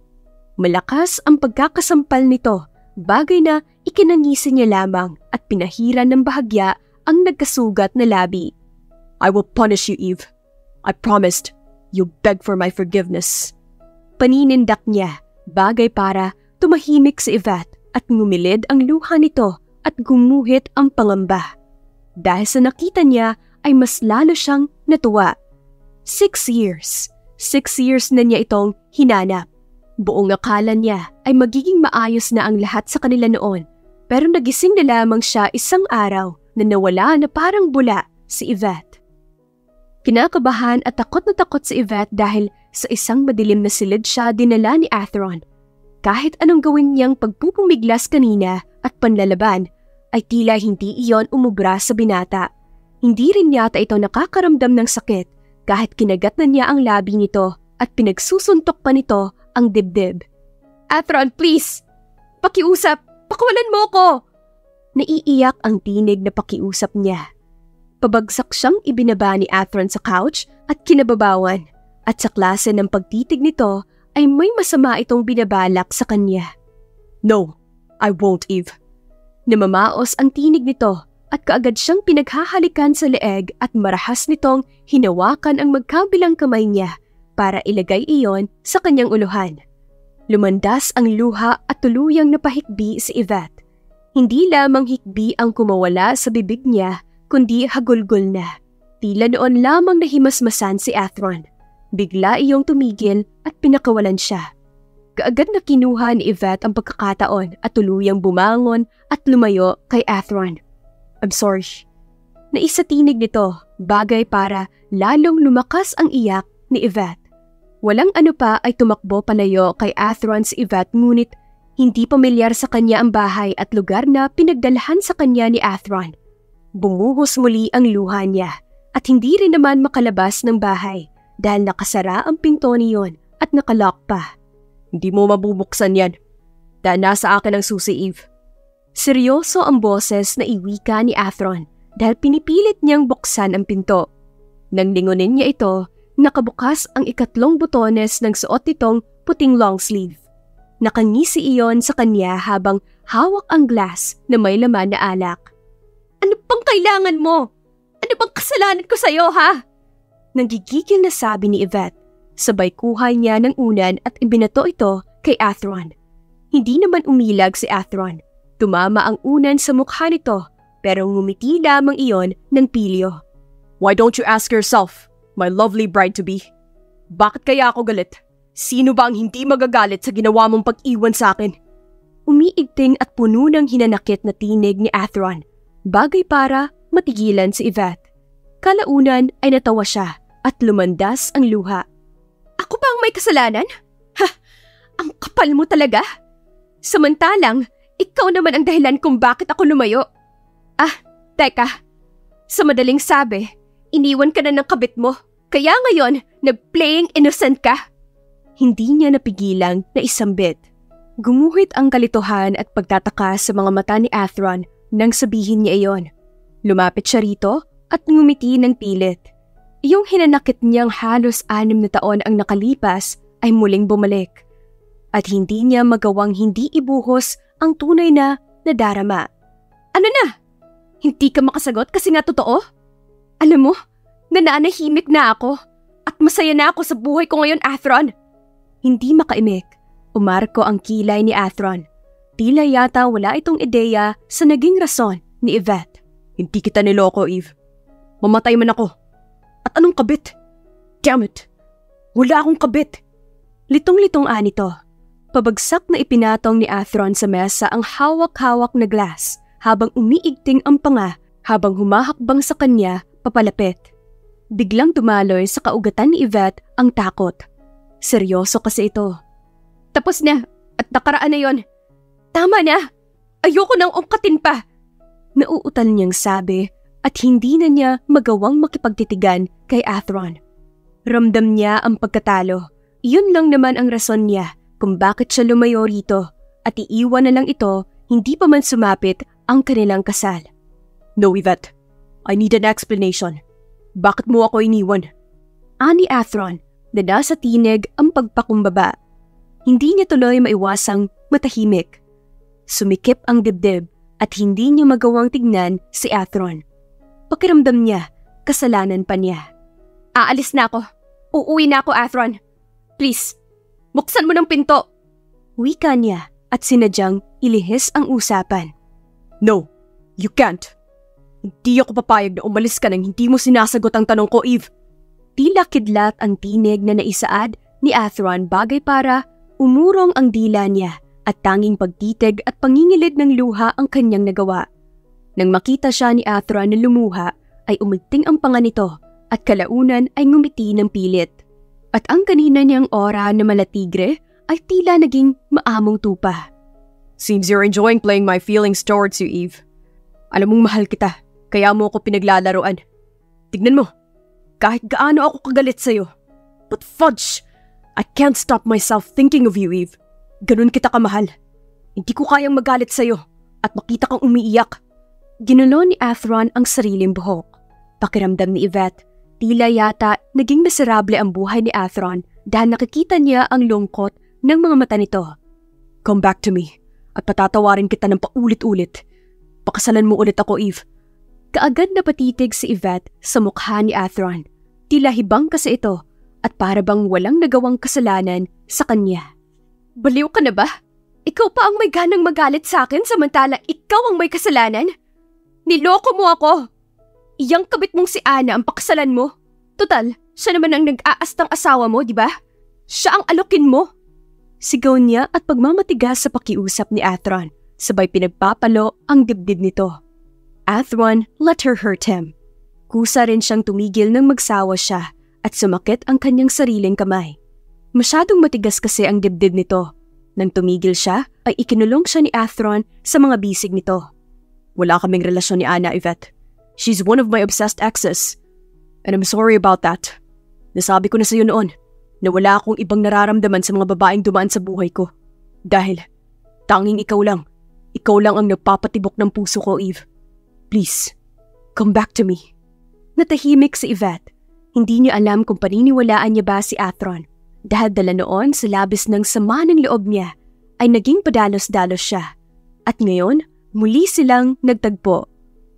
Malakas ang pagkakasampal nito, bagay na ikinangisi niya lamang at pinahiran ng bahagya ang nagkasugat na labi. I will punish you, Eve. I promised. You beg for my forgiveness. Paninindak niya, bagay para tumahimik si Yvette at ngumilid ang luha nito at gumuhit ang pangamba. Dahil sa nakita niya ay mas lalo siyang natuwa. Six years. Six years na niya itong hinanap. Buong akala niya ay magiging maayos na ang lahat sa kanila noon. Pero nagising na lamang siya isang araw na nawala na parang bula si Yvette. Kinakabahan at takot na takot si Yvette dahil sa isang madilim na silid siya dinala ni Atheron. Kahit anong gawin niyang pagpupumiglas kanina at panlalaban, ay tila hindi iyon umubra sa binata. Hindi rin yata ito nakakaramdam ng sakit kahit kinagat na niya ang labi nito at pinagsusuntok pa nito ang dibdib. Athron, please! Pakiusap! Pakawalan mo ko! Naiiyak ang tinig na pakiusap niya. Pabagsak siyang ibinaba ni Athron sa couch at kinababawan at sa klase ng pagtitig nito ay may masama itong binabalak sa kanya. No, I won't, Eve. Namamaos ang tinig nito at kaagad siyang pinaghahalikan sa leeg at marahas nitong hinawakan ang magkabilang kamay niya para ilagay iyon sa kanyang uluhan. Lumandas ang luha at tuluyang napahikbi si Yvette. Hindi lamang hikbi ang kumawala sa bibig niya, kundi hagulgol na. Tila noon lamang nahimasmasan si Athron. Bigla iyong tumigil at pinakawalan siya. Kaagad na kinuha ni Yvette ang pagkakataon at tuluyang bumangon at lumayo kay Athron. I'm sorry. Naisatinig nito, bagay para lalong lumakas ang iyak ni Yvette. Walang ano pa ay tumakbo palayo kay Athron si Yvette ngunit hindi pamilyar sa kanya ang bahay at lugar na pinagdalahan sa kanya ni Athron. Bumuhos muli ang luha niya at hindi rin naman makalabas ng bahay dahil nakasara ang pinto niyon at nakalock pa. Hindi mo mabubuksan yan. Dahil nasa akin ang susi, Eve. Seryoso ang boses na iwika ni Athron dahil pinipilit niyang buksan ang pinto. Nang lingunin niya ito, nakabukas ang ikatlong butones ng suot nitong puting long sleeve. Nakangisi iyon sa kanya habang hawak ang glass na may laman na alak. Ano pang kailangan mo? Ano bang kasalanan ko sa'yo, ha? Nanggigigil na sabi ni Yvette. Sabay kuha niya ng unan at ibinato ito kay Athron. Hindi naman umilag si Athron. Tumama ang unan sa mukha nito pero ngumiti lamang iyon ng pilyo. Why don't you ask yourself, my lovely bride-to-be? Bakit kaya ako galit? Sino ba ang hindi magagalit sa ginawa mong pag-iwan sa akin? Umiigting at puno ng hinanakit na tinig ni Athron. Bagay para matigilan si Yvette. Kalaunan ay natawa siya at lumandas ang luha. Ako ba ang may kasalanan? Ha! Ang kapal mo talaga! Samantalang, ikaw naman ang dahilan kung bakit ako lumayo. Ah, teka. Sa madaling sabi, iniwan ka na ng kabit mo. Kaya ngayon, nag-playing innocent ka. Hindi niya napigilang na isambit. Gumuhit ang kalituhan at pagtataka sa mga mata ni Athron nang sabihin niya iyon. Lumapit siya rito at ngumiti ng pilit. Yung hinanakit niyang halos anim na taon ang nakalipas ay muling bumalik. At hindi niya magawang hindi ibuhos ang tunay na nadarama. Ano na? Hindi ka makasagot kasi nga totoo? Alam mo, nananahimik na ako at masaya na ako sa buhay ko ngayon, Athron. Hindi makaimik, Umarko ang kilay ni Athron. Tila yata wala itong ideya sa naging rason ni Yvette. Hindi kita niloko, Eve. Mamatay man ako. At anong kabit? Damn it! Wala akong kabit! Litong-litong anito. Pabagsak na ipinatong ni Athron sa mesa ang hawak-hawak na glass habang umiigting ang panga habang humahakbang sa kanya papalapit. Biglang dumaloy sa kaugatan ni Yvette ang takot. Seryoso kasi ito. Tapos na at nakaraan na yon. Tama na! Ayoko nang ungkatin pa! Nauutal niyang sabi at hindi na niya magawang makipagtitigan kay Athron. Ramdam niya ang pagkatalo. Iyon lang naman ang rason niya kung bakit siya lumayo rito at iiwan na lang ito hindi pa man sumapit ang kanilang kasal. No, Yvette. I need an explanation. Bakit mo ako iniwan? Ani Athron na nasa tinig ang pagpakumbaba. Hindi niya tuloy maiwasang matahimik. Sumikip ang dibdib at hindi niya magawang tignan si Athron. Pakiramdam niya, kasalanan pa niya. Aalis na ako. Uuwi na ako, Athron. Please, buksan mo ng pinto. Wika niya at sinadyang ilihis ang usapan. No, you can't. Hindi ako papayag na umalis ka nang hindi mo sinasagot ang tanong ko, Eve. Tila kidlat ang tinig na naisaad ni Athron bagay para umurong ang dila niya at tanging pagtitig at pangingilid ng luha ang kanyang nagawa. Nang makita siya ni Athron na lumuha, ay umigting ang panga nito at kalaunan ay ngumiti ng pilit. At ang kanina niyang ora na malatigre ay tila naging maamong tupa. Seems you're enjoying playing my feelings towards you, Eve. Alam mong mahal kita, kaya mo ako pinaglalaroan. Tignan mo, kahit gaano ako kagalit sa'yo. But fudge, I can't stop myself thinking of you, Eve. Ganun kita kamahal. Hindi ko kayang magalit sa'yo at makita kang umiiyak. Ginulo ni Athron ang sariling buhok. Pakiramdam ni Yvette Tila yata naging miserable ang buhay ni Athron dahil nakikita niya ang lungkot ng mga mata nito. Come back to me at patatawarin kita ng paulit-ulit. Pakasalan mo ulit ako, Eve. Kaagad na patitig si Yvette sa mukha ni Athron. Tila hibang kasi ito at para bang walang nagawang kasalanan sa kanya. Baliw ka na ba? Ikaw pa ang may ganang magalit sa akin samantala ikaw ang may kasalanan? Niloko mo ako! Iyang kabit mong si Ana ang pakasalan mo. Total, siya naman ang nag-aastang asawa mo, di ba? Siya ang alokin mo. Sigaw niya at pagmamatigas sa pakiusap ni Athron, sabay pinagpapalo ang dibdib nito. Athron let her hurt him. Kusa rin siyang tumigil nang magsawa siya at sumakit ang kanyang sariling kamay. Masyadong matigas kasi ang dibdib nito. Nang tumigil siya, ay ikinulong siya ni Athron sa mga bisig nito. Wala kaming relasyon ni Ana, Yvette. She's one of my obsessed exes. And I'm sorry about that. Nasabi ko na sa'yo noon na wala akong ibang nararamdaman sa mga babaeng dumaan sa buhay ko. Dahil tanging ikaw lang. Ikaw lang ang nagpapatibok ng puso ko, Eve. Please, come back to me. Natahimik si Yvette. Hindi niya alam kung paniniwalaan niya ba si Athron. Dahil dala noon sa labis ng sama ng loob niya, ay naging padalos-dalos siya. At ngayon, muli silang nagtagpo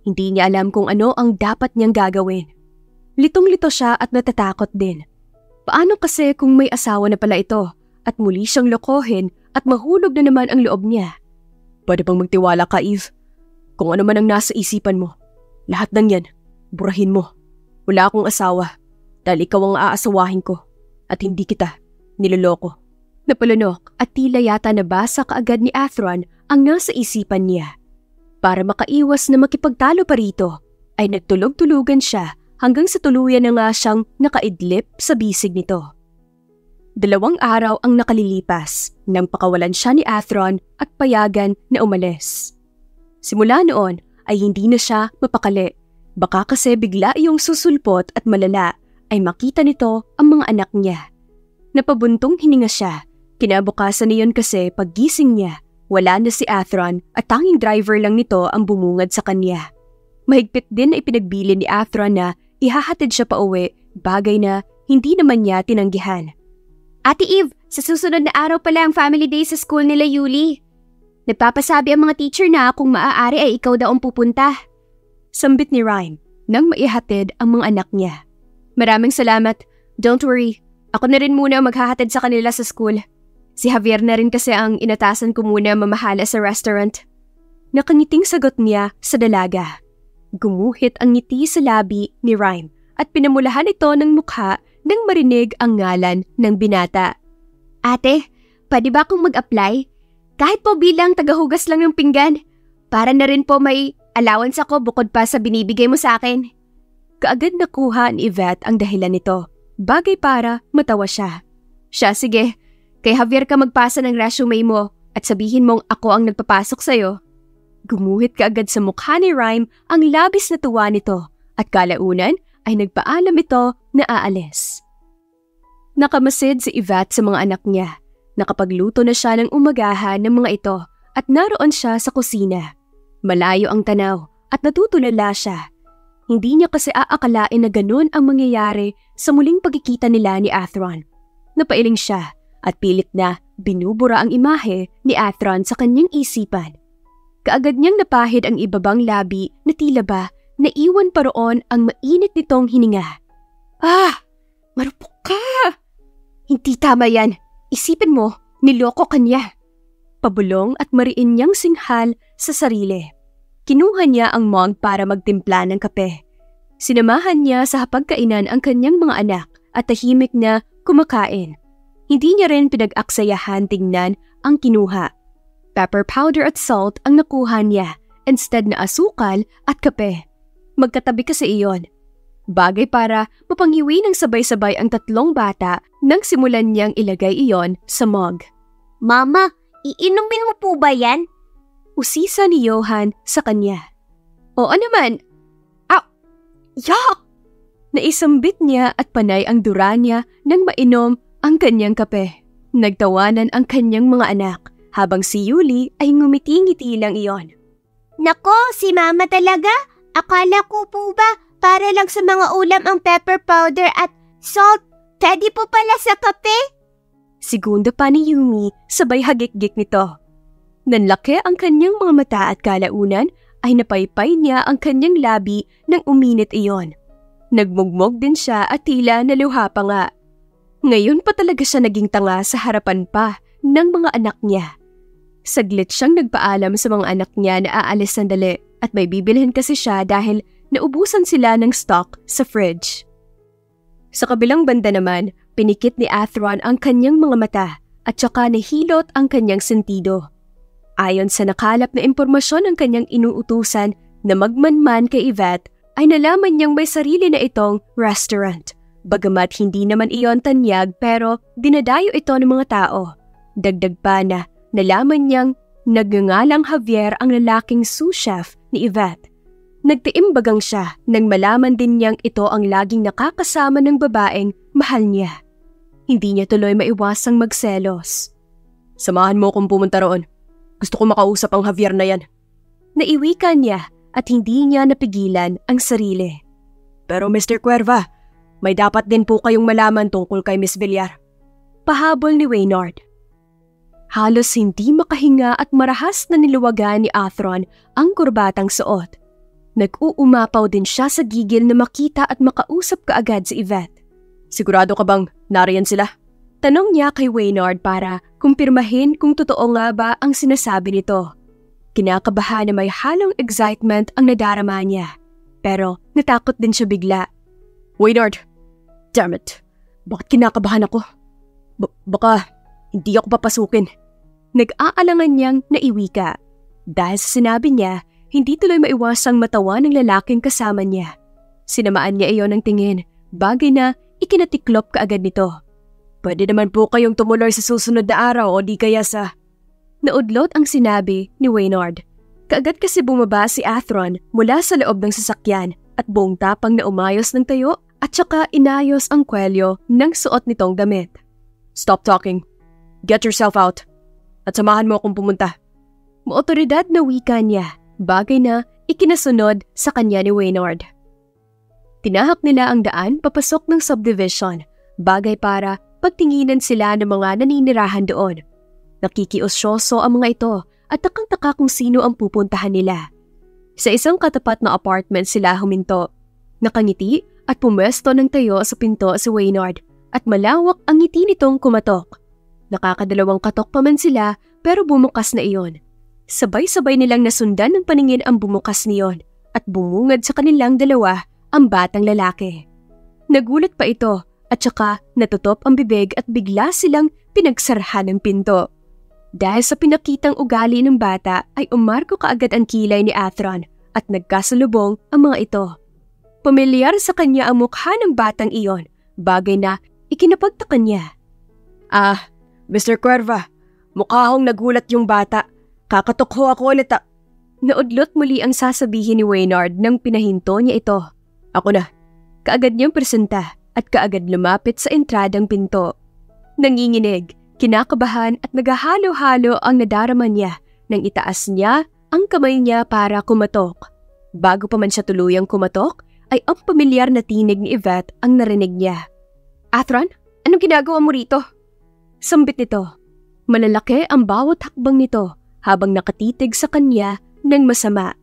hindi niya alam kung ano ang dapat niyang gagawin. Litong-lito siya at natatakot din. Paano kasi kung may asawa na pala ito at muli siyang lokohin at mahulog na naman ang loob niya? Pwede bang magtiwala ka, Eve? Kung ano man ang nasa isipan mo, lahat ng yan, burahin mo. Wala akong asawa dahil ikaw ang aasawahin ko at hindi kita niloloko. Napalunok at tila yata nabasa kaagad ni Athron ang nasa isipan niya. Para makaiwas na makipagtalo pa rito, ay nagtulog-tulugan siya hanggang sa tuluyan na nga siyang nakaidlip sa bisig nito. Dalawang araw ang nakalilipas nang pakawalan siya ni Athron at payagan na umalis. Simula noon ay hindi na siya mapakali. Baka kasi bigla iyong susulpot at malala ay makita nito ang mga anak niya. Napabuntong hininga siya. Kinabukasan niyon kasi paggising niya wala na si Athron at tanging driver lang nito ang bumungad sa kanya. Mahigpit din na ipinagbili ni Athron na ihahatid siya pa uwi, bagay na hindi naman niya tinanggihan. Ate Eve, sa susunod na araw pala ang family day sa school nila Yuli. Nagpapasabi ang mga teacher na kung maaari ay ikaw daw ang pupunta. Sambit ni Rhyme nang maihatid ang mga anak niya. Maraming salamat. Don't worry. Ako na rin muna maghahatid sa kanila sa school. Si Javier na rin kasi ang inatasan ko muna mamahala sa restaurant. Nakangiting sagot niya sa dalaga. Gumuhit ang ngiti sa labi ni Rhyme at pinamulahan ito ng mukha nang marinig ang ngalan ng binata. Ate, pwede ba akong mag-apply? Kahit po bilang tagahugas lang ng pinggan. Para na rin po may allowance ako bukod pa sa binibigay mo sa akin. Kaagad nakuha ni Yvette ang dahilan nito. Bagay para matawa siya. Siya, sige. Kay Javier ka magpasa ng resume mo at sabihin mong ako ang nagpapasok sa'yo. Gumuhit kaagad sa mukha ni Rhyme ang labis na tuwa nito at kalaunan ay nagpaalam ito na aalis. Nakamasid si Yvette sa mga anak niya. Nakapagluto na siya ng umagahan ng mga ito at naroon siya sa kusina. Malayo ang tanaw at natutulala siya. Hindi niya kasi aakalain na ganun ang mangyayari sa muling pagkikita nila ni Athron. Napailing siya at pilit na binubura ang imahe ni Athron sa kanyang isipan. Kaagad niyang napahid ang ibabang labi na tila ba naiwan pa roon ang mainit nitong hininga. Ah! Marupok ka! Hindi tama yan. Isipin mo, niloko kanya. Pabulong at mariin niyang singhal sa sarili. Kinuha niya ang mug para magtimpla ng kape. Sinamahan niya sa hapagkainan ang kanyang mga anak at tahimik na kumakain. Hindi niya rin pinag-aksayahan tingnan ang kinuha. Pepper powder at salt ang nakuha niya instead na asukal at kape. Magkatabi kasi iyon. Bagay para mapanghiwi ng sabay-sabay ang tatlong bata nang simulan niyang ilagay iyon sa mug. Mama, iinumin mo po ba yan? Usisa ni Johan sa kanya. Oo naman. Aw! Yak! Naisambit niya at panay ang dura niya nang mainom ang kanyang kape. Nagtawanan ang kanyang mga anak habang si Yuli ay ngumiti-ngiti lang iyon. Nako, si mama talaga? Akala ko po ba para lang sa mga ulam ang pepper powder at salt. Pwede po pala sa kape? Segundo pa ni Yumi, sabay hagik-gik nito. Nanlaki ang kanyang mga mata at kalaunan ay napaypay niya ang kanyang labi nang uminit iyon. Nagmugmog din siya at tila naluha pa nga. Ngayon pa talaga siya naging tanga sa harapan pa ng mga anak niya. Saglit siyang nagpaalam sa mga anak niya na aalis sandali at may bibilhin kasi siya dahil naubusan sila ng stock sa fridge. Sa kabilang banda naman, pinikit ni Athron ang kanyang mga mata at saka nahilot ang kanyang sentido. Ayon sa nakalap na impormasyon ng kanyang inuutusan na magmanman kay Yvette, ay nalaman niyang may sarili na itong restaurant. Bagamat hindi naman iyon tanyag pero dinadayo ito ng mga tao. Dagdag pa na nalaman niyang nagngangalang Javier ang lalaking sous chef ni Yvette Nagtiimbagang siya nang malaman din niyang ito ang laging nakakasama ng babaeng mahal niya. Hindi niya tuloy maiwasang magselos. Samahan mo kung pumunta roon. Gusto ko makausap ang Javier na yan. Naiwika niya at hindi niya napigilan ang sarili. Pero Mr. Cuerva, may dapat din po kayong malaman tungkol kay Miss Villar. Pahabol ni Waynard. Halos hindi makahinga at marahas na niluwagan ni Athron ang kurbatang suot Nag-uumapaw din siya sa gigil na makita at makausap kaagad si Yvette. Sigurado ka bang nariyan sila? Tanong niya kay Waynard para kumpirmahin kung totoo nga ba ang sinasabi nito. Kinakabahan na may halong excitement ang nadarama niya. Pero natakot din siya bigla. Waynard, damn it. Bakit kinakabahan ako? B- baka hindi ako papasukin. Nag-aalangan niyang naiwi ka. Dahil sa sinabi niya, hindi tuloy maiwasang matawa ng lalaking kasama niya. Sinamaan niya iyon ng tingin, bagay na ikinatiklop kaagad nito. Pwede naman po kayong tumuloy sa susunod na araw o di kaya sa... Naudlot ang sinabi ni Waynard. Kaagad kasi bumaba si Athron mula sa loob ng sasakyan at buong tapang na umayos ng tayo at saka inayos ang kwelyo ng suot nitong damit. Stop talking. Get yourself out. At samahan mo akong pumunta. Maotoridad na wika niya bagay na ikinasunod sa kanya ni Waynard. Tinahak nila ang daan papasok ng subdivision, bagay para pagtinginan sila ng mga naninirahan doon. Nakikiosyoso ang mga ito at takang-taka kung sino ang pupuntahan nila. Sa isang katapat na apartment sila huminto. Nakangiti at pumwesto ng tayo sa pinto si Waynard at malawak ang ngiti nitong kumatok. Nakakadalawang katok pa man sila pero bumukas na iyon. Sabay-sabay nilang nasundan ng paningin ang bumukas niyon at bumungad sa kanilang dalawa ang batang lalaki. Nagulat pa ito at saka natutop ang bibig at bigla silang pinagsarahan ng pinto. Dahil sa pinakitang ugali ng bata ay umarko kaagad ang kilay ni Athron at nagkasalubong ang mga ito. Pamilyar sa kanya ang mukha ng batang iyon, bagay na ikinapagtaka niya. Ah, Mr. Cuerva, mukha akong nagulat yung bata. Kakatok ako ulit ah. Naudlot muli ang sasabihin ni Waynard nang pinahinto niya ito. Ako na. Kaagad niyang presenta at kaagad lumapit sa entradang pinto. Nanginginig, kinakabahan at naghahalo-halo ang nadarama niya nang itaas niya ang kamay niya para kumatok. Bago pa man siya tuluyang kumatok, ay ang pamilyar na tinig ni Yvette ang narinig niya. Athron, anong ginagawa mo rito? Sambit nito. Malalaki ang bawat hakbang nito habang nakatitig sa kanya ng masama.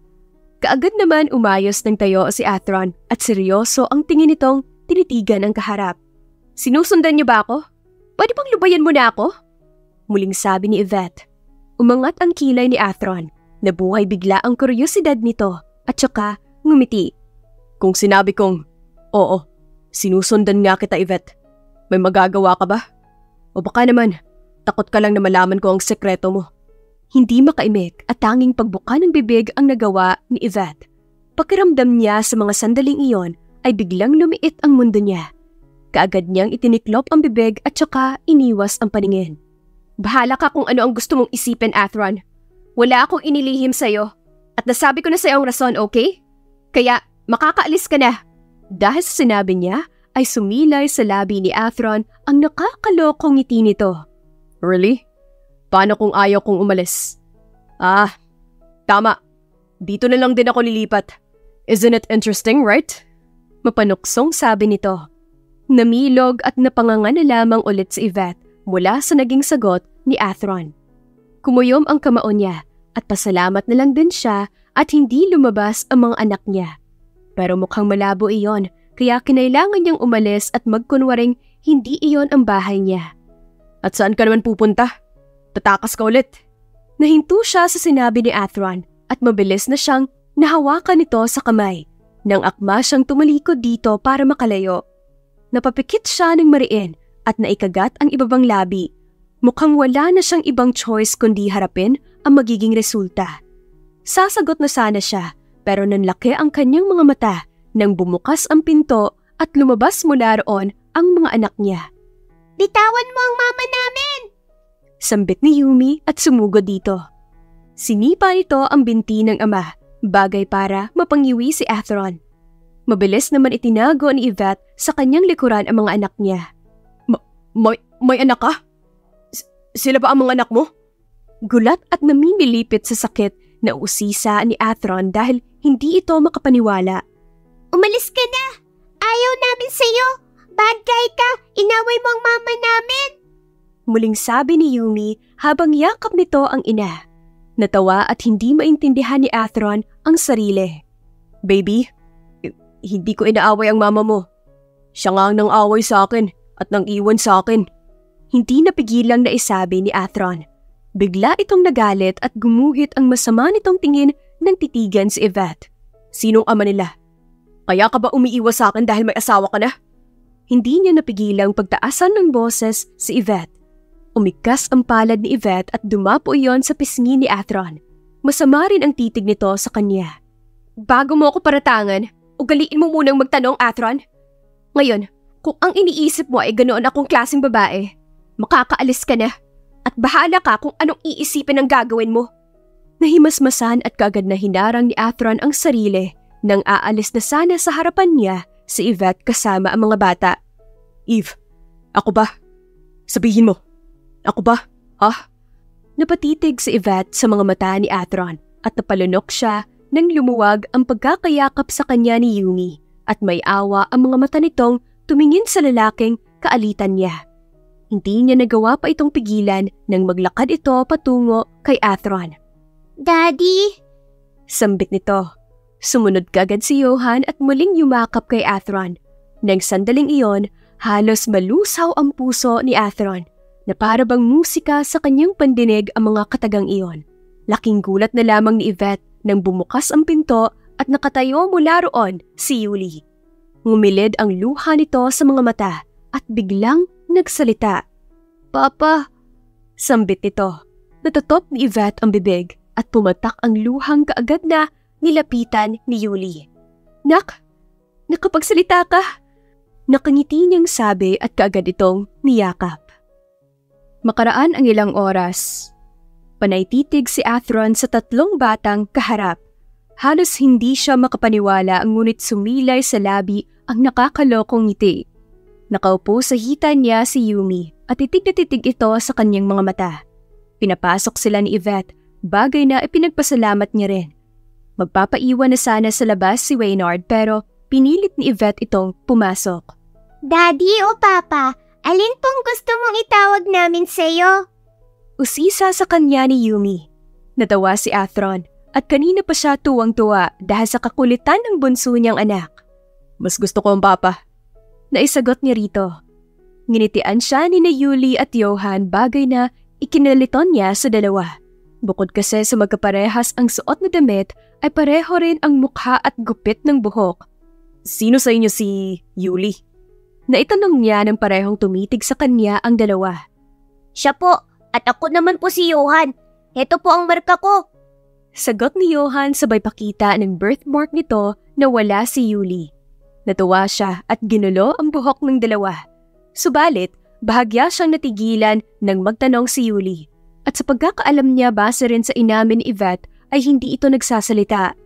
Kaagad naman umayos ng tayo si Athron at seryoso ang tingin nitong tinitigan ang kaharap. Sinusundan niyo ba ako? Pwede bang lubayan mo na ako? Muling sabi ni Yvette. Umangat ang kilay ni Athron. Nabuhay bigla ang kuryosidad nito at saka ngumiti. Kung sinabi kong, oo, sinusundan nga kita Yvette. May magagawa ka ba? O baka naman, takot ka lang na malaman ko ang sekreto mo. Hindi makaimik at tanging pagbuka ng bibig ang nagawa ni Yvette. Pakiramdam niya sa mga sandaling iyon ay biglang lumiit ang mundo niya. Kaagad niyang itiniklop ang bibig at saka iniwas ang paningin. Bahala ka kung ano ang gusto mong isipin, Athron. Wala akong inilihim sa'yo. At nasabi ko na sa'yo ang rason, okay? Kaya makakaalis ka na. Dahil sa sinabi niya, ay sumilay sa labi ni Athron ang nakakalokong ngiti nito. Really? Paano kung ayaw kong umalis? Ah, tama. Dito na lang din ako lilipat. Isn't it interesting, right? Mapanuksong sabi nito. Namilog at napanganga na lamang ulit si Yvette mula sa naging sagot ni Athron. Kumuyom ang kamao niya at pasalamat na lang din siya at hindi lumabas ang mga anak niya. Pero mukhang malabo iyon kaya kinailangan niyang umalis at magkunwaring hindi iyon ang bahay niya. At saan ka naman pupunta? Tatakas ka ulit. Nahinto siya sa sinabi ni Athron at mabilis na siyang nahawakan nito sa kamay. Nang akma siyang tumalikod dito para makalayo. Napapikit siya ng mariin at naikagat ang ibabang labi. Mukhang wala na siyang ibang choice kundi harapin ang magiging resulta. Sasagot na sana siya pero nanlaki ang kanyang mga mata nang bumukas ang pinto at lumabas mula roon ang mga anak niya. Bitawan mo ang mama namin! Sambit ni Yumi at sumugod dito. Sinipa nito ang binti ng ama, bagay para mapangiwi si Atheron. Mabilis naman itinago ni Yvette sa kanyang likuran ang mga anak niya. Ma- may, may anak ka? S- sila ba ang mga anak mo? Gulat at namimilipit sa sakit na usisa ni Athron dahil hindi ito makapaniwala. Umalis ka na! Ayaw namin sa'yo! Bad guy ka! Inaway mo ang mama namin! Muling sabi ni Yumi habang yakap nito ang ina. Natawa at hindi maintindihan ni Athron ang sarili. Baby, hindi ko inaaway ang mama mo. Siya nga ang nang away sa akin at nang iwan sa akin. Hindi napigilang na isabi ni Athron. Bigla itong nagalit at gumuhit ang masama nitong tingin ng titigan si Yvette. Sinong ama nila? Kaya ka ba umiiwas sa akin dahil may asawa ka na? Hindi niya napigilang pagtaasan ng boses si Yvette. Umikas ang palad ni Yvette at dumapo iyon sa pisngi ni Athron. Masama rin ang titig nito sa kanya. Bago mo ako paratangan, ugaliin mo munang magtanong, Athron. Ngayon, kung ang iniisip mo ay ganoon akong klaseng babae, makakaalis ka na at bahala ka kung anong iisipin ang gagawin mo. Nahimasmasan at kaagad na hinarang ni Athron ang sarili nang aalis na sana sa harapan niya si Yvette kasama ang mga bata. Eve, ako ba? Sabihin mo, ako ba? Ha? Napatitig si Yvette sa mga mata ni Athron at napalunok siya nang lumuwag ang pagkakayakap sa kanya ni Yumi at may awa ang mga mata nitong tumingin sa lalaking kaalitan niya. Hindi niya nagawa pa itong pigilan nang maglakad ito patungo kay Athron. Daddy? Sambit nito. Sumunod kagad si Johan at muling yumakap kay Athron. Nang sandaling iyon, halos malusaw ang puso ni Athron. na para bang musika sa kanyang pandinig ang mga katagang iyon. Laking gulat na lamang ni Yvette nang bumukas ang pinto at nakatayo mula roon si Yuli. Ngumilid ang luha nito sa mga mata at biglang nagsalita. Papa! Sambit nito. Natutop ni Yvette ang bibig at pumatak ang luhang kaagad na nilapitan ni Yuli. Nak! Nakapagsalita ka! Nakangiti niyang sabi at kaagad itong niyakap. Makaraan ang ilang oras. Panaytitig si Athron sa tatlong batang kaharap. Halos hindi siya makapaniwala ngunit sumilay sa labi ang nakakalokong ngiti. Nakaupo sa hita niya si Yumi at titig na titig ito sa kanyang mga mata. Pinapasok sila ni Yvette, bagay na ipinagpasalamat niya rin. Magpapaiwan na sana sa labas si Waynard pero pinilit ni Yvette itong pumasok. Daddy o Papa, alin pong gusto mong itawag namin sa'yo? Usisa sa kanya ni Yumi. Natawa si Athron at kanina pa siya tuwang-tuwa dahil sa kakulitan ng bunso niyang anak. Mas gusto ko ang papa. Naisagot niya rito. Nginitian siya ni na Yuli at Johan bagay na ikinaliton niya sa dalawa. Bukod kasi sa magkaparehas ang suot na damit ay pareho rin ang mukha at gupit ng buhok. Sino sa inyo si Yuli? Naitanong niya ng parehong tumitig sa kanya ang dalawa. Siya po, at ako naman po si Johan. Ito po ang marka ko. Sagot ni Johan sabay pakita ng birthmark nito na wala si Yuli. Natuwa siya at ginulo ang buhok ng dalawa. Subalit, bahagya siyang natigilan nang magtanong si Yuli. At sa pagkakaalam niya base rin sa inamin ni Yvette ay hindi ito nagsasalita.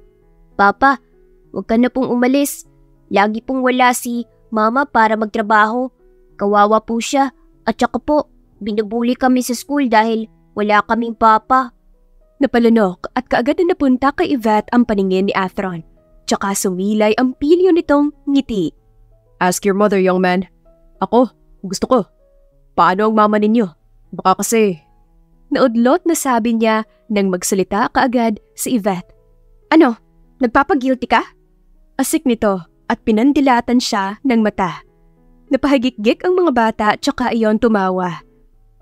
Papa, huwag ka na pong umalis. Lagi pong wala si Mama para magtrabaho. Kawawa po siya. At saka po, binubuli kami sa school dahil wala kaming papa. Napalunok at kaagad na napunta kay Yvette ang paningin ni Athron. Tsaka sumilay ang pilyo nitong ngiti. Ask your mother, young man. Ako, gusto ko. Paano ang mama ninyo? Baka kasi... Naudlot na sabi niya nang magsalita kaagad si Yvette. Ano? Nagpapagilty ka? Asik nito at pinandilatan siya ng mata. Napahagikgik ang mga bata tsaka iyon tumawa.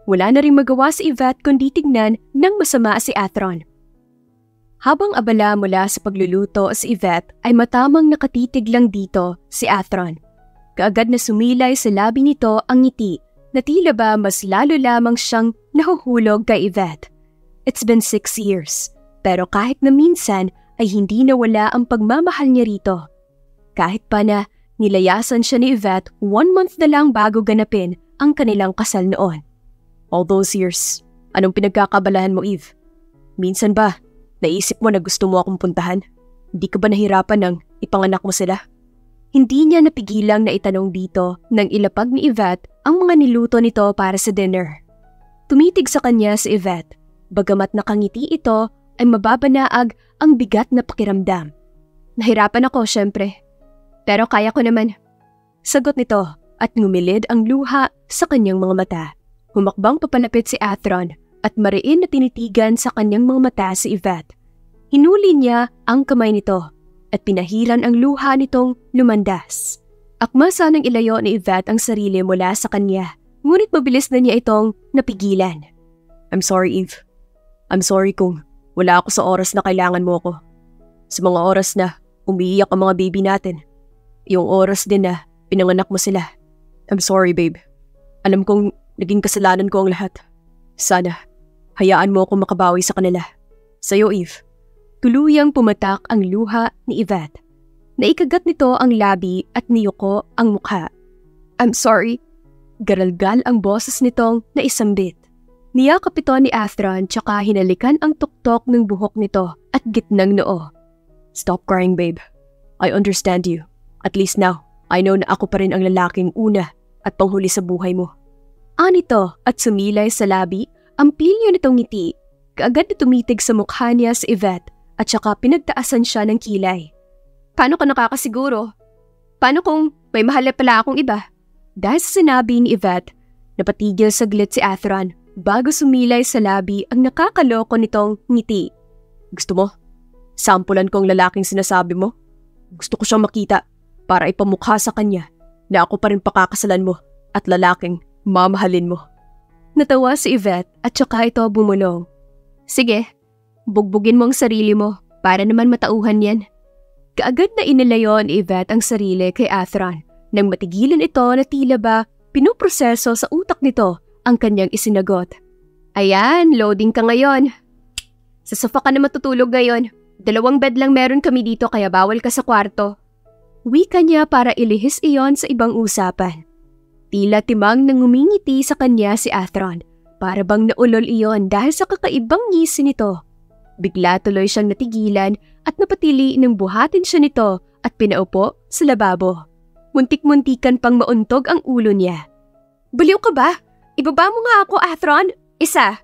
Wala na rin magawa si Yvette kundi tignan ng masama si Athron. Habang abala mula sa pagluluto si Yvette ay matamang nakatitig lang dito si Athron. Kaagad na sumilay sa labi nito ang ngiti na tila ba mas lalo lamang siyang nahuhulog kay Yvette. It's been six years, pero kahit na minsan ay hindi nawala ang pagmamahal niya rito. Kahit pa na nilayasan siya ni Yvette one month na lang bago ganapin ang kanilang kasal noon. All those years, anong pinagkakabalahan mo, Eve? Minsan ba, naisip mo na gusto mo akong puntahan? Hindi ka ba nahirapan nang ipanganak mo sila? Hindi niya napigilang na itanong dito nang ilapag ni Yvette ang mga niluto nito para sa dinner. Tumitig sa kanya si Yvette, bagamat nakangiti ito ay mababanaag ang bigat na pakiramdam. Nahirapan ako, syempre. Pero kaya ko naman. Sagot nito at ngumilid ang luha sa kanyang mga mata. Humakbang papalapit si Athron at mariin na tinitigan sa kanyang mga mata si Yvette. Hinuli niya ang kamay nito at pinahilan ang luha nitong lumandas. Akma sanang ilayo ni Yvette ang sarili mula sa kanya, ngunit mabilis na niya itong napigilan. I'm sorry, Eve. I'm sorry kung wala ako sa oras na kailangan mo ako. Sa mga oras na umiiyak ang mga baby natin. Yung oras din na pinanganak mo sila. I'm sorry, babe. Alam kong Naging kasalanan ko ang lahat. Sana, hayaan mo akong makabawi sa kanila. Sa'yo, Eve. Tuluyang pumatak ang luha ni Yvette. Naikagat nito ang labi at niyuko ang mukha. I'm sorry. Garalgal ang boses nitong naisambit. Niyakap ito ni Athron tsaka hinalikan ang tuktok ng buhok nito at gitnang noo. Stop crying, babe. I understand you. At least now, I know na ako pa rin ang lalaking una at panghuli sa buhay mo. Anito at sumilay sa labi ang pilyo nitong ngiti. Kaagad na tumitig sa mukha niya si Yvette at saka pinagtaasan siya ng kilay. Paano ka nakakasiguro? Paano kung may mahal pala akong iba? Dahil sa sinabi ni Yvette, napatigil saglit si Athron bago sumilay sa labi ang nakakaloko nitong ngiti. Gusto mo? Sampulan ko ang lalaking sinasabi mo? Gusto ko siyang makita para ipamukha sa kanya na ako pa rin pakakasalan mo at lalaking mamahalin mo. Natawa si Yvette at saka ito bumulong. Sige, bugbugin mo ang sarili mo para naman matauhan yan. Kaagad na inilayo ni Yvette ang sarili kay Athron nang matigilan ito na tila ba pinuproseso sa utak nito ang kanyang isinagot. Ayan, loading ka ngayon. Sa sofa ka na matutulog ngayon. Dalawang bed lang meron kami dito kaya bawal ka sa kwarto. Wika niya para ilihis iyon sa ibang usapan. Tila timang nang umingiti sa kanya si Athron. Para bang naulol iyon dahil sa kakaibang ngisi nito. Bigla tuloy siyang natigilan at napatili nang buhatin siya nito at pinaupo sa lababo. Muntik-muntikan pang mauntog ang ulo niya. Baliw ka ba? Ibaba mo nga ako, Athron. Isa.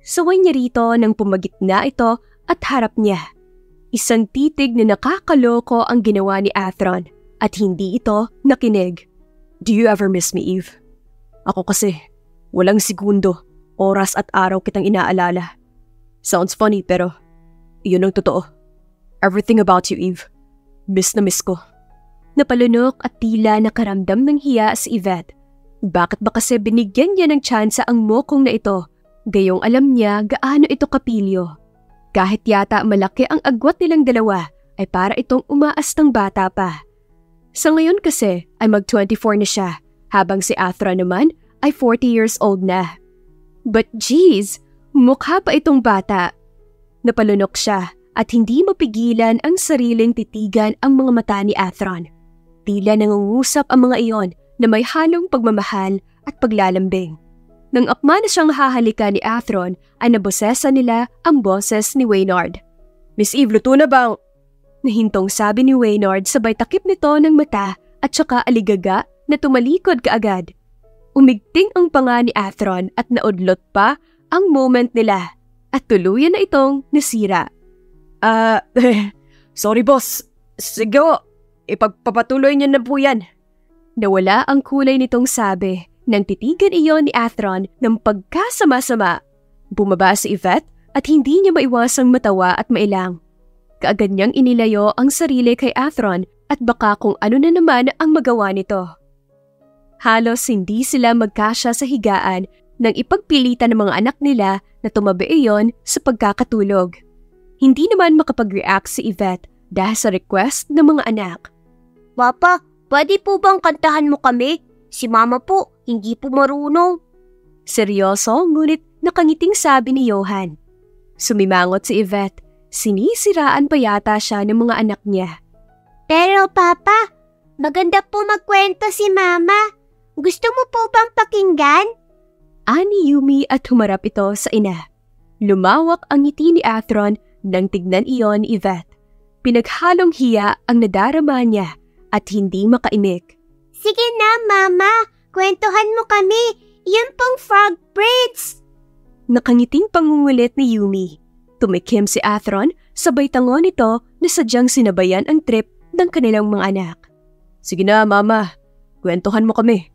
Saway niya rito nang pumagitna ito at harap niya. Isang titig na nakakaloko ang ginawa ni Athron at hindi ito nakinig. Do you ever miss me, Eve? Ako kasi, walang segundo, oras at araw kitang inaalala. Sounds funny pero yun ang totoo. Everything about you, Eve. Miss na miss ko. Napalunok at tila nakaramdam ng hiya si Yvette. Bakit ba kasi binigyan niya ng tsansa ang mokong na ito? Gayong alam niya gaano ito kapilyo. Kahit yata malaki ang agwat nilang dalawa, ay para itong umaastang bata pa. Sa ngayon kasi ay mag-24 na siya, habang si Athra naman ay 40 years old na. But geez, mukha pa itong bata. Napalunok siya at hindi mapigilan ang sariling titigan ang mga mata ni Athron. Tila nangungusap ang mga iyon na may halong pagmamahal at paglalambing. Nang akma na siyang hahalika ni Athron, ay nabosesa nila ang boses ni Waynard. Miss Eve, luto na bang? Nahintong sabi ni Waynard sabay takip nito ng mata at saka aligaga na tumalikod kaagad. Umigting ang panga ni Athron at naudlot pa ang moment nila at tuluyan na itong nasira. Ah, uh, sorry boss. Sige, ipagpapatuloy niya na po yan. Nawala ang kulay nitong sabi nang titigan iyon ni Athron ng pagkasama-sama. Bumaba si Yvette at hindi niya maiwasang matawa at mailang. Kaagad niyang inilayo ang sarili kay Athron at baka kung ano na naman ang magawa nito. Halos hindi sila magkasya sa higaan nang ipagpilitan ng mga anak nila na tumabi iyon sa pagkakatulog. Hindi naman makapag-react si Yvette dahil sa request ng mga anak. Papa, pwede po bang kantahan mo kami? Si mama po, hindi po marunong. Seryoso ngunit nakangiting sabi ni Johan. Sumimangot si Yvette. Sinisiraan pa yata siya ng mga anak niya. Pero papa, maganda po magkwento si mama. Gusto mo po bang pakinggan? Ani Yumi at humarap ito sa ina. Lumawak ang ngiti ni Athron nang tignan iyon ni Yvette. Pinaghalong hiya ang nadarama niya at hindi makaimik. Sige na, Mama. Kwentuhan mo kami. Yan pong frog braids. Nakangiting pangungulit ni Yumi. Tumikim si Athron, sabay tango nito na sadyang sinabayan ang trip ng kanilang mga anak. Sige na, Mama. Kwentuhan mo kami.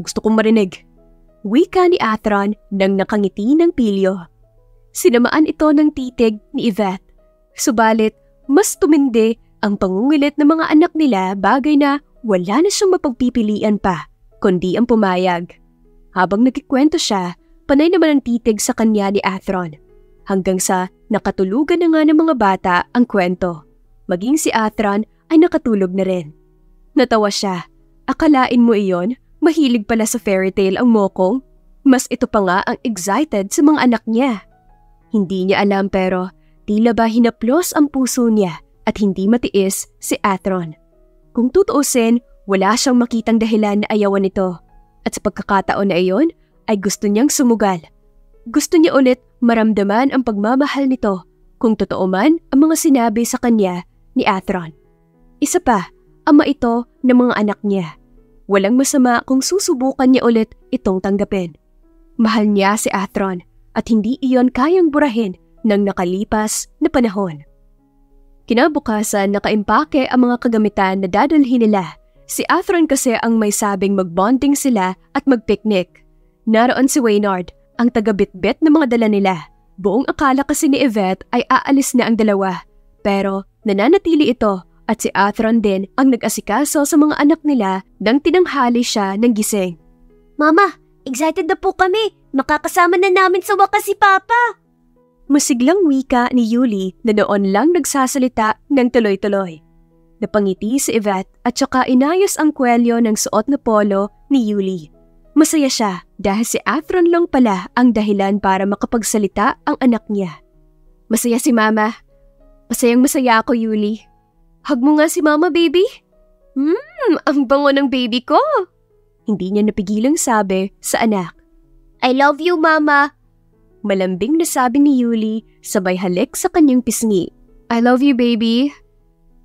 Gusto kong marinig. Wika ni Athron nang nakangiti ng pilyo. Sinamaan ito ng titig ni Yvette. Subalit, mas tumindi ang pangungulit ng mga anak nila bagay na wala na siyang mapagpipilian pa, kundi ang pumayag. Habang nagkikwento siya, panay naman ang titig sa kanya ni Athron. Hanggang sa nakatulugan na nga ng mga bata ang kwento. Maging si Athron ay nakatulog na rin. Natawa siya. Akalain mo iyon, mahilig pala sa fairy tale ang mokong? Mas ito pa nga ang excited sa mga anak niya. Hindi niya alam pero tila ba hinaplos ang puso niya at hindi matiis si Athron. Kung tutuusin, wala siyang makitang dahilan na ayawan nito. At sa pagkakataon na iyon, ay gusto niyang sumugal. Gusto niya ulit maramdaman ang pagmamahal nito kung totoo man ang mga sinabi sa kanya ni Athron. Isa pa, ama ito ng mga anak niya. Walang masama kung susubukan niya ulit itong tanggapin. Mahal niya si Athron at hindi iyon kayang burahin ng nakalipas na panahon. Kinabukasan nakaimpake ang mga kagamitan na dadalhin nila. Si Athron kasi ang may sabing magbonding sila at magpiknik. Naroon si Waynard, ang taga-bitbit ng mga dala nila. Buong akala kasi ni Yvette ay aalis na ang dalawa. Pero nananatili ito at si Athron din ang nag-asikaso sa mga anak nila nang tinanghali siya ng gising. Mama, Excited na po kami. Makakasama na namin sa wakas si Papa. Masiglang wika ni Yuli na noon lang nagsasalita ng tuloy-tuloy. Napangiti si Yvette at saka inayos ang kwelyo ng suot na polo ni Yuli. Masaya siya dahil si Athron lang pala ang dahilan para makapagsalita ang anak niya. Masaya si Mama. Masayang masaya ako, Yuli. Hug mo nga si Mama, baby. Hmm, ang bango ng baby ko. Hindi niya napigilang sabi sa anak. I love you, Mama. Malambing na sabi ni Yuli sabay halik sa kanyang pisngi. I love you, baby.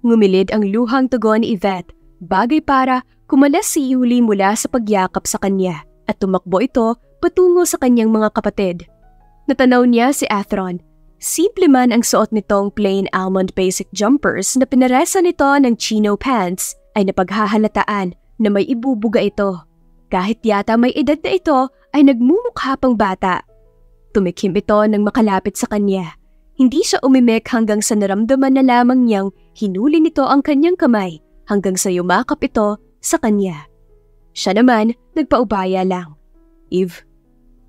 Ngumilid ang luhang tugon ni Yvette, bagay para kumalas si Yuli mula sa pagyakap sa kanya at tumakbo ito patungo sa kanyang mga kapatid. Natanaw niya si Athron. Simple man ang suot nitong plain almond basic jumpers na pinaresa nito ng chino pants ay napaghahalataan na may ibubuga ito. Kahit yata may edad na ito ay nagmumukha pang bata. Tumikim ito nang makalapit sa kanya. Hindi siya umimik hanggang sa naramdaman na lamang niyang hinuli nito ang kanyang kamay hanggang sa yumakap ito sa kanya. Siya naman nagpaubaya lang. Eve,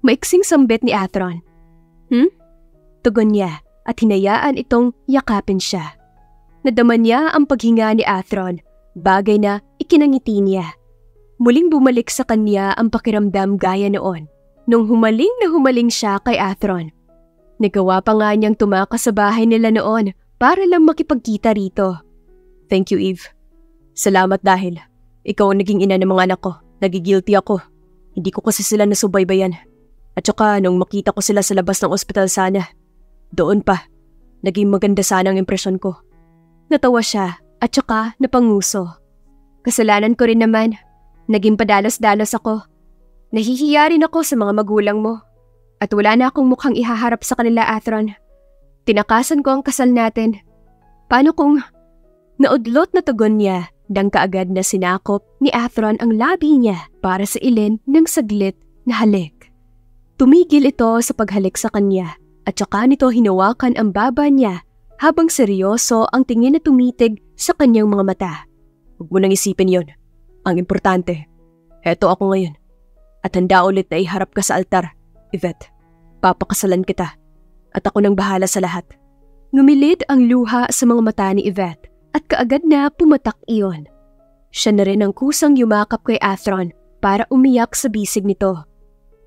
maiksing sambit ni Athron. Hmm? Tugon niya at hinayaan itong yakapin siya. Nadaman niya ang paghinga ni Athron, bagay na ikinangiti niya. Muling bumalik sa kanya ang pakiramdam gaya noon, nung humaling na humaling siya kay Athron. Nagawa pa nga niyang tumakas sa bahay nila noon para lang makipagkita rito. Thank you, Eve. Salamat dahil ikaw ang naging ina ng mga anak ko. Nagigilty ako. Hindi ko kasi sila nasubaybayan. At saka nung makita ko sila sa labas ng ospital sana, doon pa, naging maganda sana ang impresyon ko. Natawa siya at saka napanguso. Kasalanan ko rin naman Naging padalos-dalos ako. Nahihiya rin ako sa mga magulang mo. At wala na akong mukhang ihaharap sa kanila, Athron. Tinakasan ko ang kasal natin. Paano kung... Naudlot na tugon niya nang kaagad na sinakop ni Athron ang labi niya para sa ilin ng saglit na halik. Tumigil ito sa paghalik sa kanya at saka nito hinawakan ang baba niya habang seryoso ang tingin na tumitig sa kanyang mga mata. Huwag mo nang isipin yon. Ang importante, heto ako ngayon. At handa ulit na iharap ka sa altar, Yvette. Papakasalan kita. At ako nang bahala sa lahat. Ngumilid ang luha sa mga mata ni Yvette at kaagad na pumatak iyon. Siya na rin ang kusang yumakap kay Athron para umiyak sa bisig nito.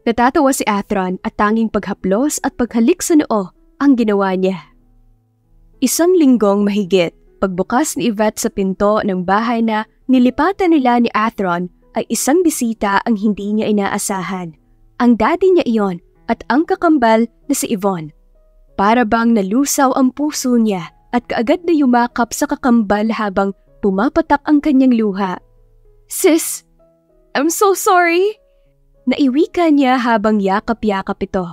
Natatawa si Athron at tanging paghaplos at paghalik sa noo ang ginawa niya. Isang linggong mahigit, pagbukas ni Yvette sa pinto ng bahay na nilipatan nila ni Athron ay isang bisita ang hindi niya inaasahan. Ang daddy niya iyon at ang kakambal na si Yvonne. Para bang nalusaw ang puso niya at kaagad na yumakap sa kakambal habang pumapatak ang kanyang luha. Sis, I'm so sorry. Naiwika niya habang yakap-yakap ito.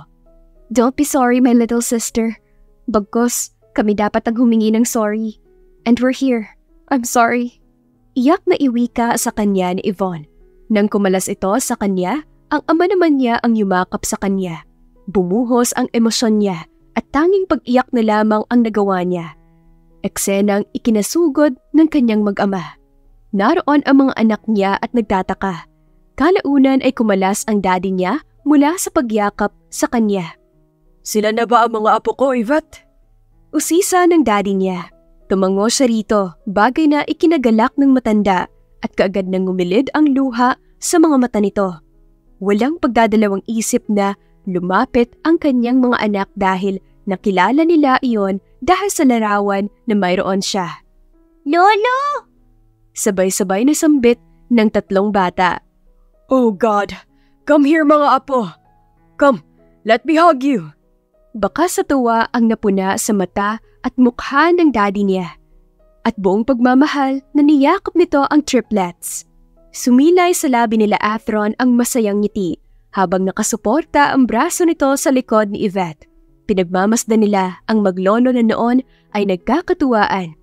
Don't be sorry, my little sister. Bagkos, kami dapat ang humingi ng sorry. And we're here. I'm sorry. Iyak na iwika sa kanya ni Yvonne. Nang kumalas ito sa kanya, ang ama naman niya ang yumakap sa kanya. Bumuhos ang emosyon niya at tanging pag-iyak na lamang ang nagawa niya eksenang ikinasugod ng kanyang mag-ama. Naroon ang mga anak niya at nagtataka. Kalaunan ay kumalas ang daddy niya mula sa pagyakap sa kanya. Sila na ba ang mga apo ko, Yvette? Usisa ng daddy niya. Tumango siya rito, bagay na ikinagalak ng matanda at kaagad nang ngumilid ang luha sa mga mata nito. Walang pagdadalawang isip na lumapit ang kanyang mga anak dahil nakilala nila iyon dahil sa larawan na mayroon siya. Lolo! Sabay-sabay na sambit ng tatlong bata. Oh God! Come here mga apo! Come, let me hug you! Baka sa tuwa ang napuna sa mata at mukha ng daddy niya. At buong pagmamahal na niyakap nito ang triplets. Sumilay sa labi nila Athron ang masayang ngiti habang nakasuporta ang braso nito sa likod ni Yvette. Pinagmamasdan nila ang maglono na noon ay nagkakatuwaan.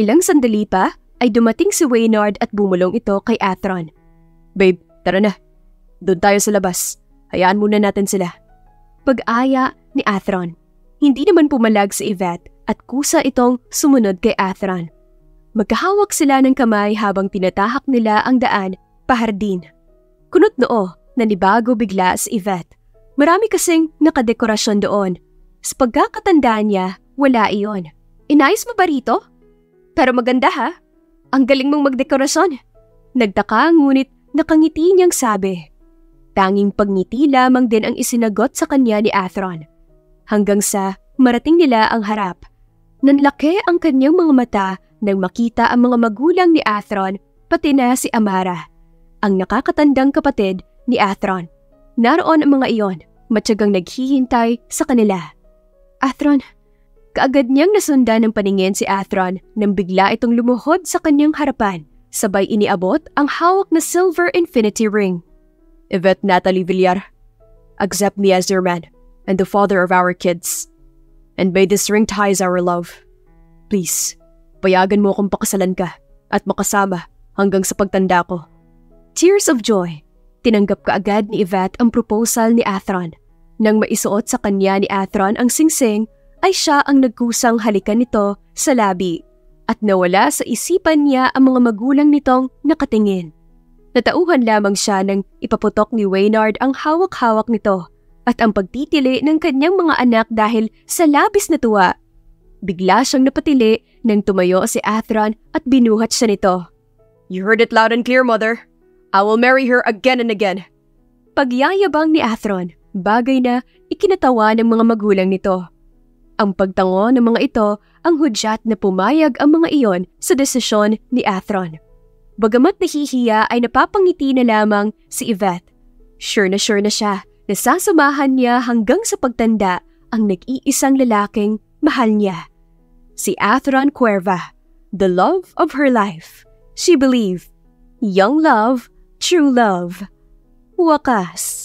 Ilang sandali pa ay dumating si Waynard at bumulong ito kay Athron. Babe, tara na. Doon tayo sa labas. Hayaan muna natin sila. Pag-aya ni Athron. Hindi naman pumalag si Yvette at kusa itong sumunod kay Athron. Magkahawak sila ng kamay habang tinatahak nila ang daan pahardin. Kunot noo Nanibago bigla si Yvette. Marami kasing nakadekorasyon doon. Sa pagkakatandaan niya, wala iyon. Inayos mo ba rito? Pero maganda ha. Ang galing mong magdekorasyon. Nagtaka ngunit nakangiti niyang sabi. Tanging pagngiti lamang din ang isinagot sa kanya ni Athron. Hanggang sa marating nila ang harap. Nanlaki ang kanyang mga mata nang makita ang mga magulang ni Athron pati na si Amara, ang nakakatandang kapatid ni Athron. Naroon ang mga iyon, matyagang naghihintay sa kanila. Athron, kaagad niyang nasundan ng paningin si Athron nang bigla itong lumuhod sa kanyang harapan, sabay iniabot ang hawak na silver infinity ring. Yvette Natalie Villar, accept me as your man and the father of our kids. And may this ring ties our love. Please, payagan mo akong pakasalan ka at makasama hanggang sa pagtanda ko. Tears of joy Tinanggap kaagad ni Yvette ang proposal ni Athron. Nang maisuot sa kanya ni Athron ang singsing, ay siya ang nagkusang halikan nito sa labi at nawala sa isipan niya ang mga magulang nitong nakatingin. Natauhan lamang siya nang ipaputok ni Waynard ang hawak-hawak nito at ang pagtitili ng kanyang mga anak dahil sa labis na tuwa. Bigla siyang napatili nang tumayo si Athron at binuhat siya nito. You heard it loud and clear, mother. I will marry her again and again. Pagyayabang ni Athron, bagay na ikinatawa ng mga magulang nito. Ang pagtango ng mga ito ang hudyat na pumayag ang mga iyon sa desisyon ni Athron. Bagamat nahihiya ay napapangiti na lamang si Yvette. Sure na sure na siya na sasamahan niya hanggang sa pagtanda ang nag-iisang lalaking mahal niya. Si Athron Cuerva, the love of her life. She believed, young love True Love. Wakas.